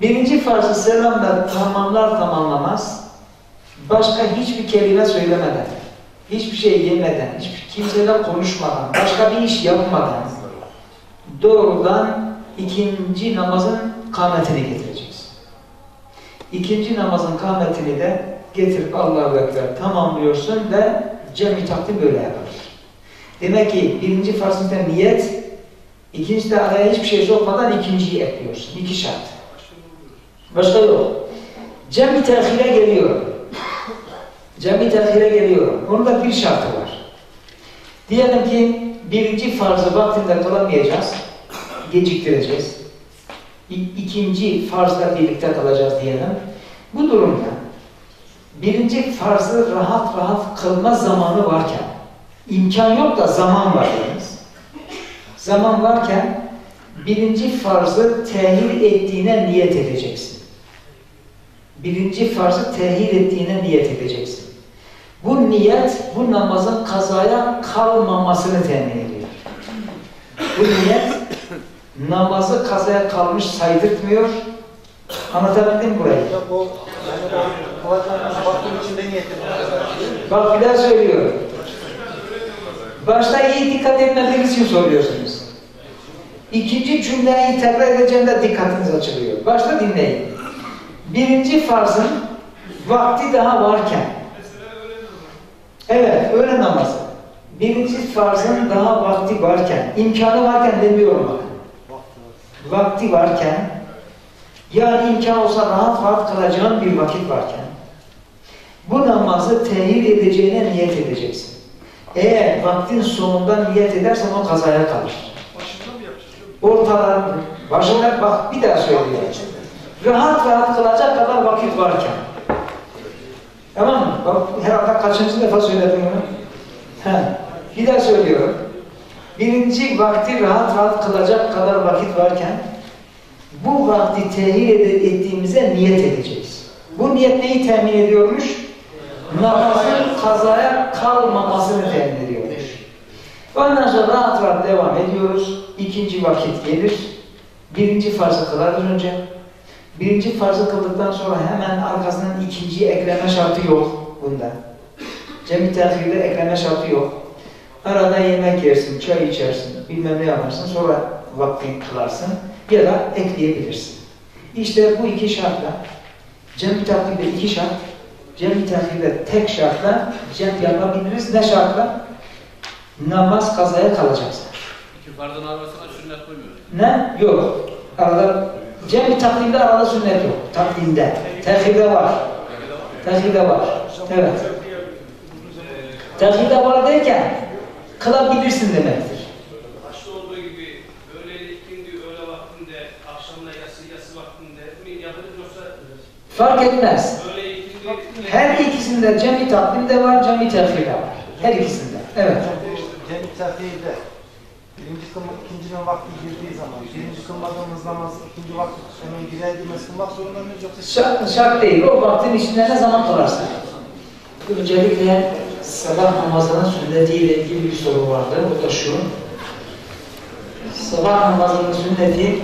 Birinci farzı selamla tamamlar tamamlamaz, başka hiçbir kelime söylemeden, hiçbir şey yemeden, hiçbir kimseyle konuşmadan, başka bir iş yapmadan doğrudan ikinci namazın kâmetini getireceksin. İkinci namazın kâmetini de getirip Allahu Ekber tamamlıyorsun ve cem-i böyle yapar. Demek ki birinci farzında niyet, ikinci de araya hiçbir şey sokmadan ikinciyi ekliyorsun. İki şart. Başka yok. Cem-i tehire geliyor. Cem-i tehire geliyor. Onun da bir şartı var. Diyelim ki birinci farzı vaktinde kılamayacağız. Geciktireceğiz. İkinci farzla birlikte kalacağız diyelim. Bu durumda birinci farzı rahat rahat kılma zamanı varken imkan yok da zaman var yalnız. Zaman varken birinci farzı tehir ettiğine niyet edeceksin. Birinci farzı tehir ettiğine niyet edeceksin. Bu niyet, bu namazın kazaya kalmamasını temin ediyor. Bu niyet, namazı kazaya kalmış saydırtmıyor. Anlatabildim mi burayı? O yani o içinde Bak bir daha söylüyorum. Başta iyi dikkat etmediğiniz için soruyorsunuz. İkinci cümleyi tekrar edeceğimde dikkatiniz açılıyor. Başta dinleyin. Birinci farzın vakti daha varken Evet, öğle namazı. Birinci farzın daha vakti varken, imkanı varken demiyorum bakın. Vakti varken, yani imkan olsa rahat rahat kalacağın bir vakit varken, bu namazı tehir edeceğine niyet edeceksin. Eğer vaktin sonunda niyet edersen o kazaya kalır. Ortadan, başına bak bir daha söylüyorum. Rahat rahat kılacak kadar vakit varken. Tamam mı? Bak herhalde kaçıncı defa söyledim bunu? Bir daha söylüyorum. Birinci vakti rahat rahat kılacak kadar vakit varken bu vakti tehir ettiğimize niyet edeceğiz. Bu niyet neyi temin ediyormuş? Namazın kazaya kalmamasını temin ediyormuş. Ondan sonra rahat rahat devam ediyoruz. İkinci vakit gelir. Birinci farzı kılarız önce. Birinci farzı kıldıktan sonra hemen arkasından ikinciyi ekleme şartı yok bunda. Cem-i tehirde ekleme şartı yok. Arada yemek yersin, çay içersin, bilmem ne yaparsın, sonra vakti kılarsın ya da ekleyebilirsin. İşte bu iki şartla, cem-i tehirde iki şart, cem-i tehirde tek şartla cem yapabiliriz. Ne şartla? Namaz kazaya kalacaksa. Fardın arasına sünnet koymuyor. Ne? Yok. Arada cem-i takdimde arada sünnet yok. Takdimde. Tehirde var. Tehirde var. Evet. Tehirde var derken kılabilirsin demektir. Fark etmez. Her ikisinde cem-i takdimde var, cem-i tehirde var. Her ikisinde. Evet. Cem-i Tehir'de birinci kılma, ikincinin vakti girdiği zaman, birinci kılmadığımız namaz, ikinci vakti onun girer girmez kılmak zorunda mıyız yoksa Şart, şart değil. O vaktin içinde ne zaman kılarsın? Öncelikle sabah namazının sünnetiyle ilgili bir soru vardı. O da şu. Sabah namazının sünneti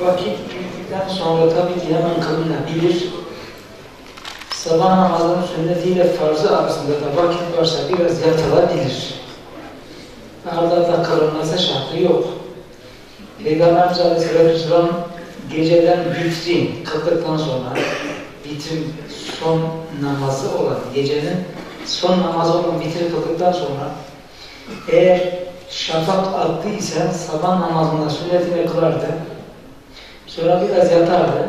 vakit girdikten sonra tabii ki hemen kılınabilir. Sabah namazının sünnetiyle farzı arasında da vakit varsa biraz yatılabilir. Arda arda kılınması şartı yok. Peygamberimiz Aleyhisselam geceden vitrin kıldıktan sonra vitrin son namazı olan gecenin son namazı olan vitri kıldıktan sonra eğer şafak attıysa sabah namazında sünnetini kılardı. Sonra biraz yatardı.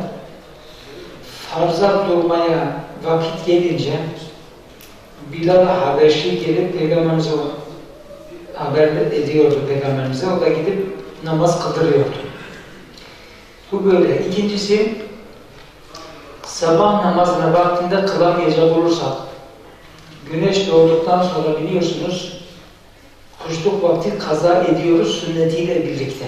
Farza durmaya vakit gelince Bilal Habeşi gelip Peygamberimize haber ediyordu Peygamberimize. O da gidip namaz kıldırıyordu. Bu böyle. İkincisi sabah namazına vaktinde kılamayacak olursak güneş doğduktan sonra biliyorsunuz kuşluk vakti kaza ediyoruz sünnetiyle birlikte.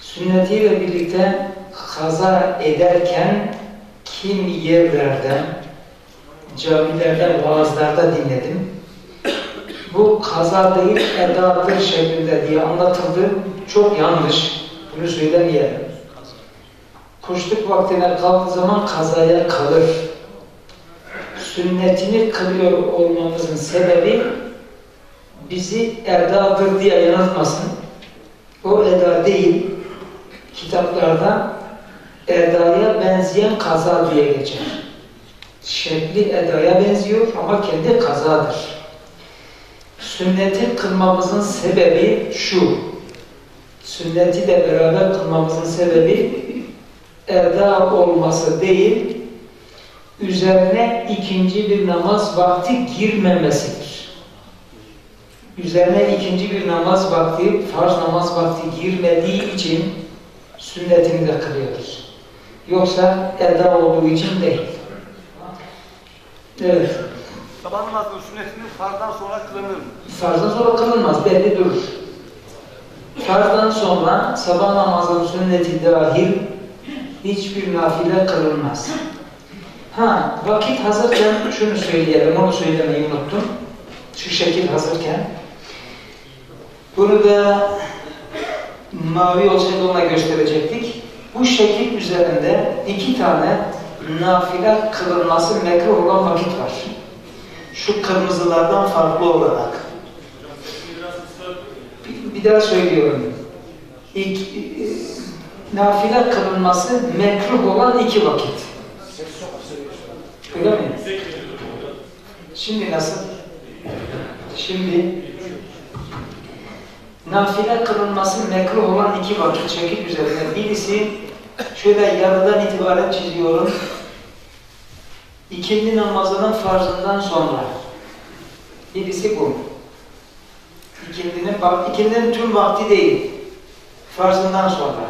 Sünnetiyle birlikte kaza ederken kim yerlerde, camilerde, vaazlarda dinledim. Bu kaza değil, edadır şeklinde diye anlatıldı. Çok yanlış. Bunu söylemeyelim. Kuşluk vaktine kaldığı zaman kazaya kalır. Sünnetini kılıyor olmamızın sebebi bizi edadır diye yanıltmasın. O eda değil. Kitaplarda edaya benzeyen kaza diye geçer. Şekli edaya benziyor ama kendi kazadır. Sünneti kılmamızın sebebi şu. Sünneti de beraber kılmamızın sebebi eda olması değil, üzerine ikinci bir namaz vakti girmemesidir. Üzerine ikinci bir namaz vakti, farz namaz vakti girmediği için sünnetini de kılıyoruz. Yoksa eda olduğu için değil. Evet. Sabah namazının sünnetinin farzdan sonra kılınır mı? Farzdan sonra kılınmaz, belli durur. Farzdan sonra sabah namazının sünneti dahil hiçbir nafile kılınmaz. Ha, vakit hazırken şunu söyleyelim, onu söylemeyi unuttum. Şu şekil hazırken. Bunu da mavi olsaydı ona gösterecektik. Bu şekil üzerinde iki tane nafile kılınması mekruh olan vakit var. Şu kırmızılardan farklı olarak. Bir, bir daha söylüyorum. İlk, e, nafile kılınması mekruh olan iki vakit. Öyle mi? Şimdi nasıl? Şimdi nafile kılınması mekruh olan iki vakit şekil üzerinde. Birisi şöyle yarıdan itibaren çiziyorum. İkindi namazının farzından sonra. Birisi bu. İkindinin, ikindinin tüm vakti değil. Farzından sonra.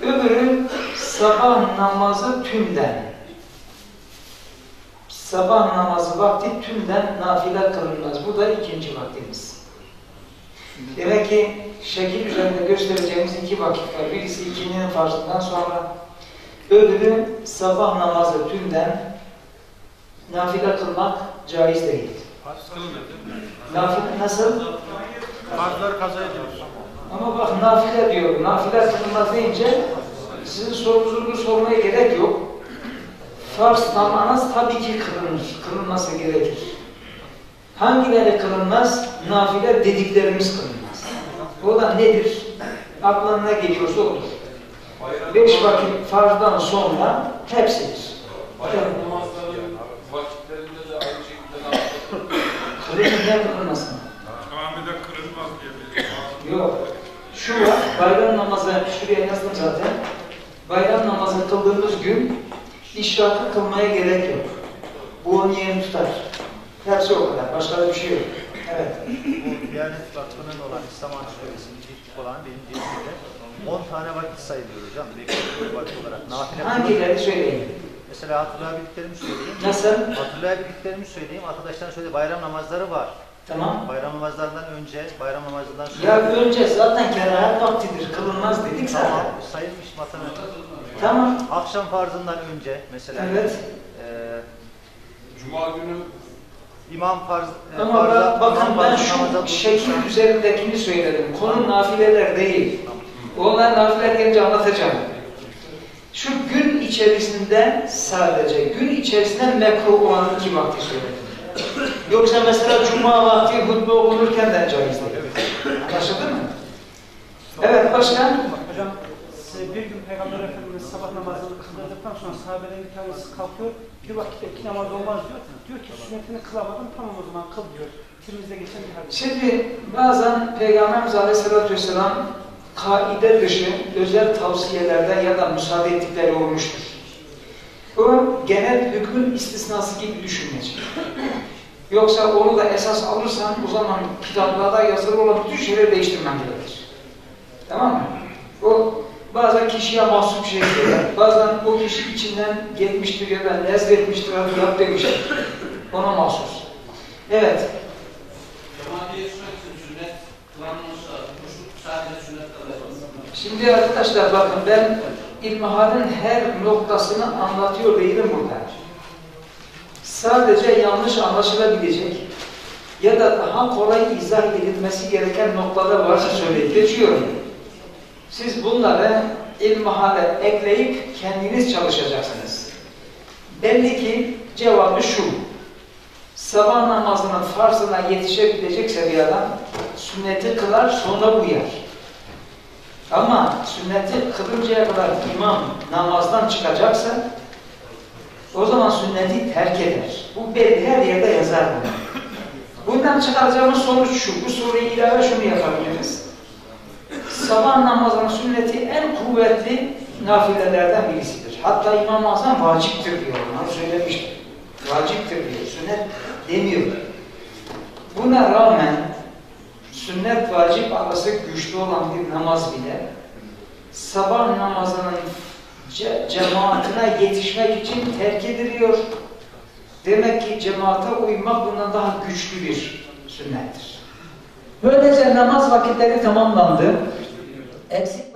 Öbürü sabah namazı tümden. Sabah namazı vakti tümden nafile kılınmaz. Bu da ikinci vaktimiz. Demek ki şekil üzerinde göstereceğimiz iki vakit var. Birisi ikindinin farzından sonra, öbürü sabah namazı tümden nafile kılmak caiz değil. Nafile nasıl? Farzlar kaza ediyoruz. Ama bak nafile diyor. Nafile kılınmaz deyince sizin sorunuzu sormaya gerek yok. farz namaz tabii ki kılınır, kılınması gerekir. Hangileri kılınmaz? Nafile dediklerimiz kılınmaz. O da nedir? Aklına geliyorsa odur. Beş vakit farzdan sonra hepsidir. Bayram namazlarının vakitlerinde de aynı şekilde namaz Kılınır ne kılınmasın? Camide kırılmaz diye bir Yok. Şu var, bayram namazı, şuraya yazdım zaten. Bayram namazı kıldığımız gün işrakı kılmaya gerek yok. Bu onun yerini tutar. Hepsi o kadar. Başka bir şey yok. Evet. Bu Diyanet Vakfı'nın olan İslam Ansiklopedisi'nin ilk olan birinci ciltinde 10 tane vakit sayılıyor hocam. Bekliyor vakit olarak. Nafile Hangileri söyleyin? Mesela hatırlayabildiklerimi söyleyeyim. Nasıl? Hatırlayabildiklerimi söyleyeyim. Arkadaşlar söyledi bayram namazları var. Tamam. Bayram namazlarından önce, bayram namazından sonra. Ya önce zaten kerahat vaktidir. Kılınmaz dedik Tamam, zaten. sayılmış matematik. Tamam. Akşam farzından önce mesela. Evet. eee, Cuma günü imam farz, e, Ama farza- bakın imam ben şu şekil üzerindekini söyledim. Konu nafileler değil. Onlar nafileler gelince anlatacağım. Şu gün içerisinde sadece gün içerisinde mekruh olan iki vakti söyledim. Yoksa mesela cuma vakti hutbe okunurken de caiz değil. Anlaşıldı mı? Evet başkan. Hocam bir gün Peygamber Efendimiz sabah namazını kıldırdıktan sonra sahabeden bir tanesi kalkıyor. Bir vakitte iki namaz olmaz diyor. Diyor ki sünnetini kılamadım tamam o zaman kıl diyor. Şimdi bazen Peygamberimiz Aleyhisselatü Vesselam kaide dışı özel tavsiyelerde ya da müsaade ettikleri olmuştur. Bu genel hükmün istisnası gibi düşünmeyecek. Yoksa onu da esas alırsan o zaman kitaplarda yazılı olan bütün şeyleri değiştirmen gerekir. Tamam mı? O bazen kişiye mahsup şey söyler. Bazen o kişi içinden gelmiştir ya da nezletmiştir, hadi yap demiştir. Ona mahsus. Evet. cemaate yetişmek için sünnet kılanmışsa şu sadece sünnet kalır. Şimdi arkadaşlar bakın ben ilmihalin her noktasını anlatıyor değilim burada. Sadece yanlış anlaşılabilecek ya da daha kolay izah edilmesi gereken noktalar varsa söyleyip geçiyorum. Siz bunları ilmihale ekleyip kendiniz çalışacaksınız. Belli ki cevabı şu. Sabah namazının farzına yetişebilecekse bir adam sünneti kılar sonra uyar. Ama sünneti kılıncaya kadar imam namazdan çıkacaksa o zaman sünneti terk eder. Bu belli her yerde yazar bunu. Bundan çıkaracağımız sonuç şu. Bu soruyu ilave şunu yapabiliriz. Sabah namazının sünneti en kuvvetli nafilelerden birisidir. Hatta İmam-ı Azam vaciptir diyor. Onu söylemiştim. Vaciptir diyor. Sünnet demiyor. Buna rağmen sünnet vacip arası güçlü olan bir namaz bile sabah namazının ce cemaatine yetişmek için terk ediliyor. Demek ki cemaate uymak bundan daha güçlü bir sünnettir. Böylece namaz vakitleri tamamlandı. Eksik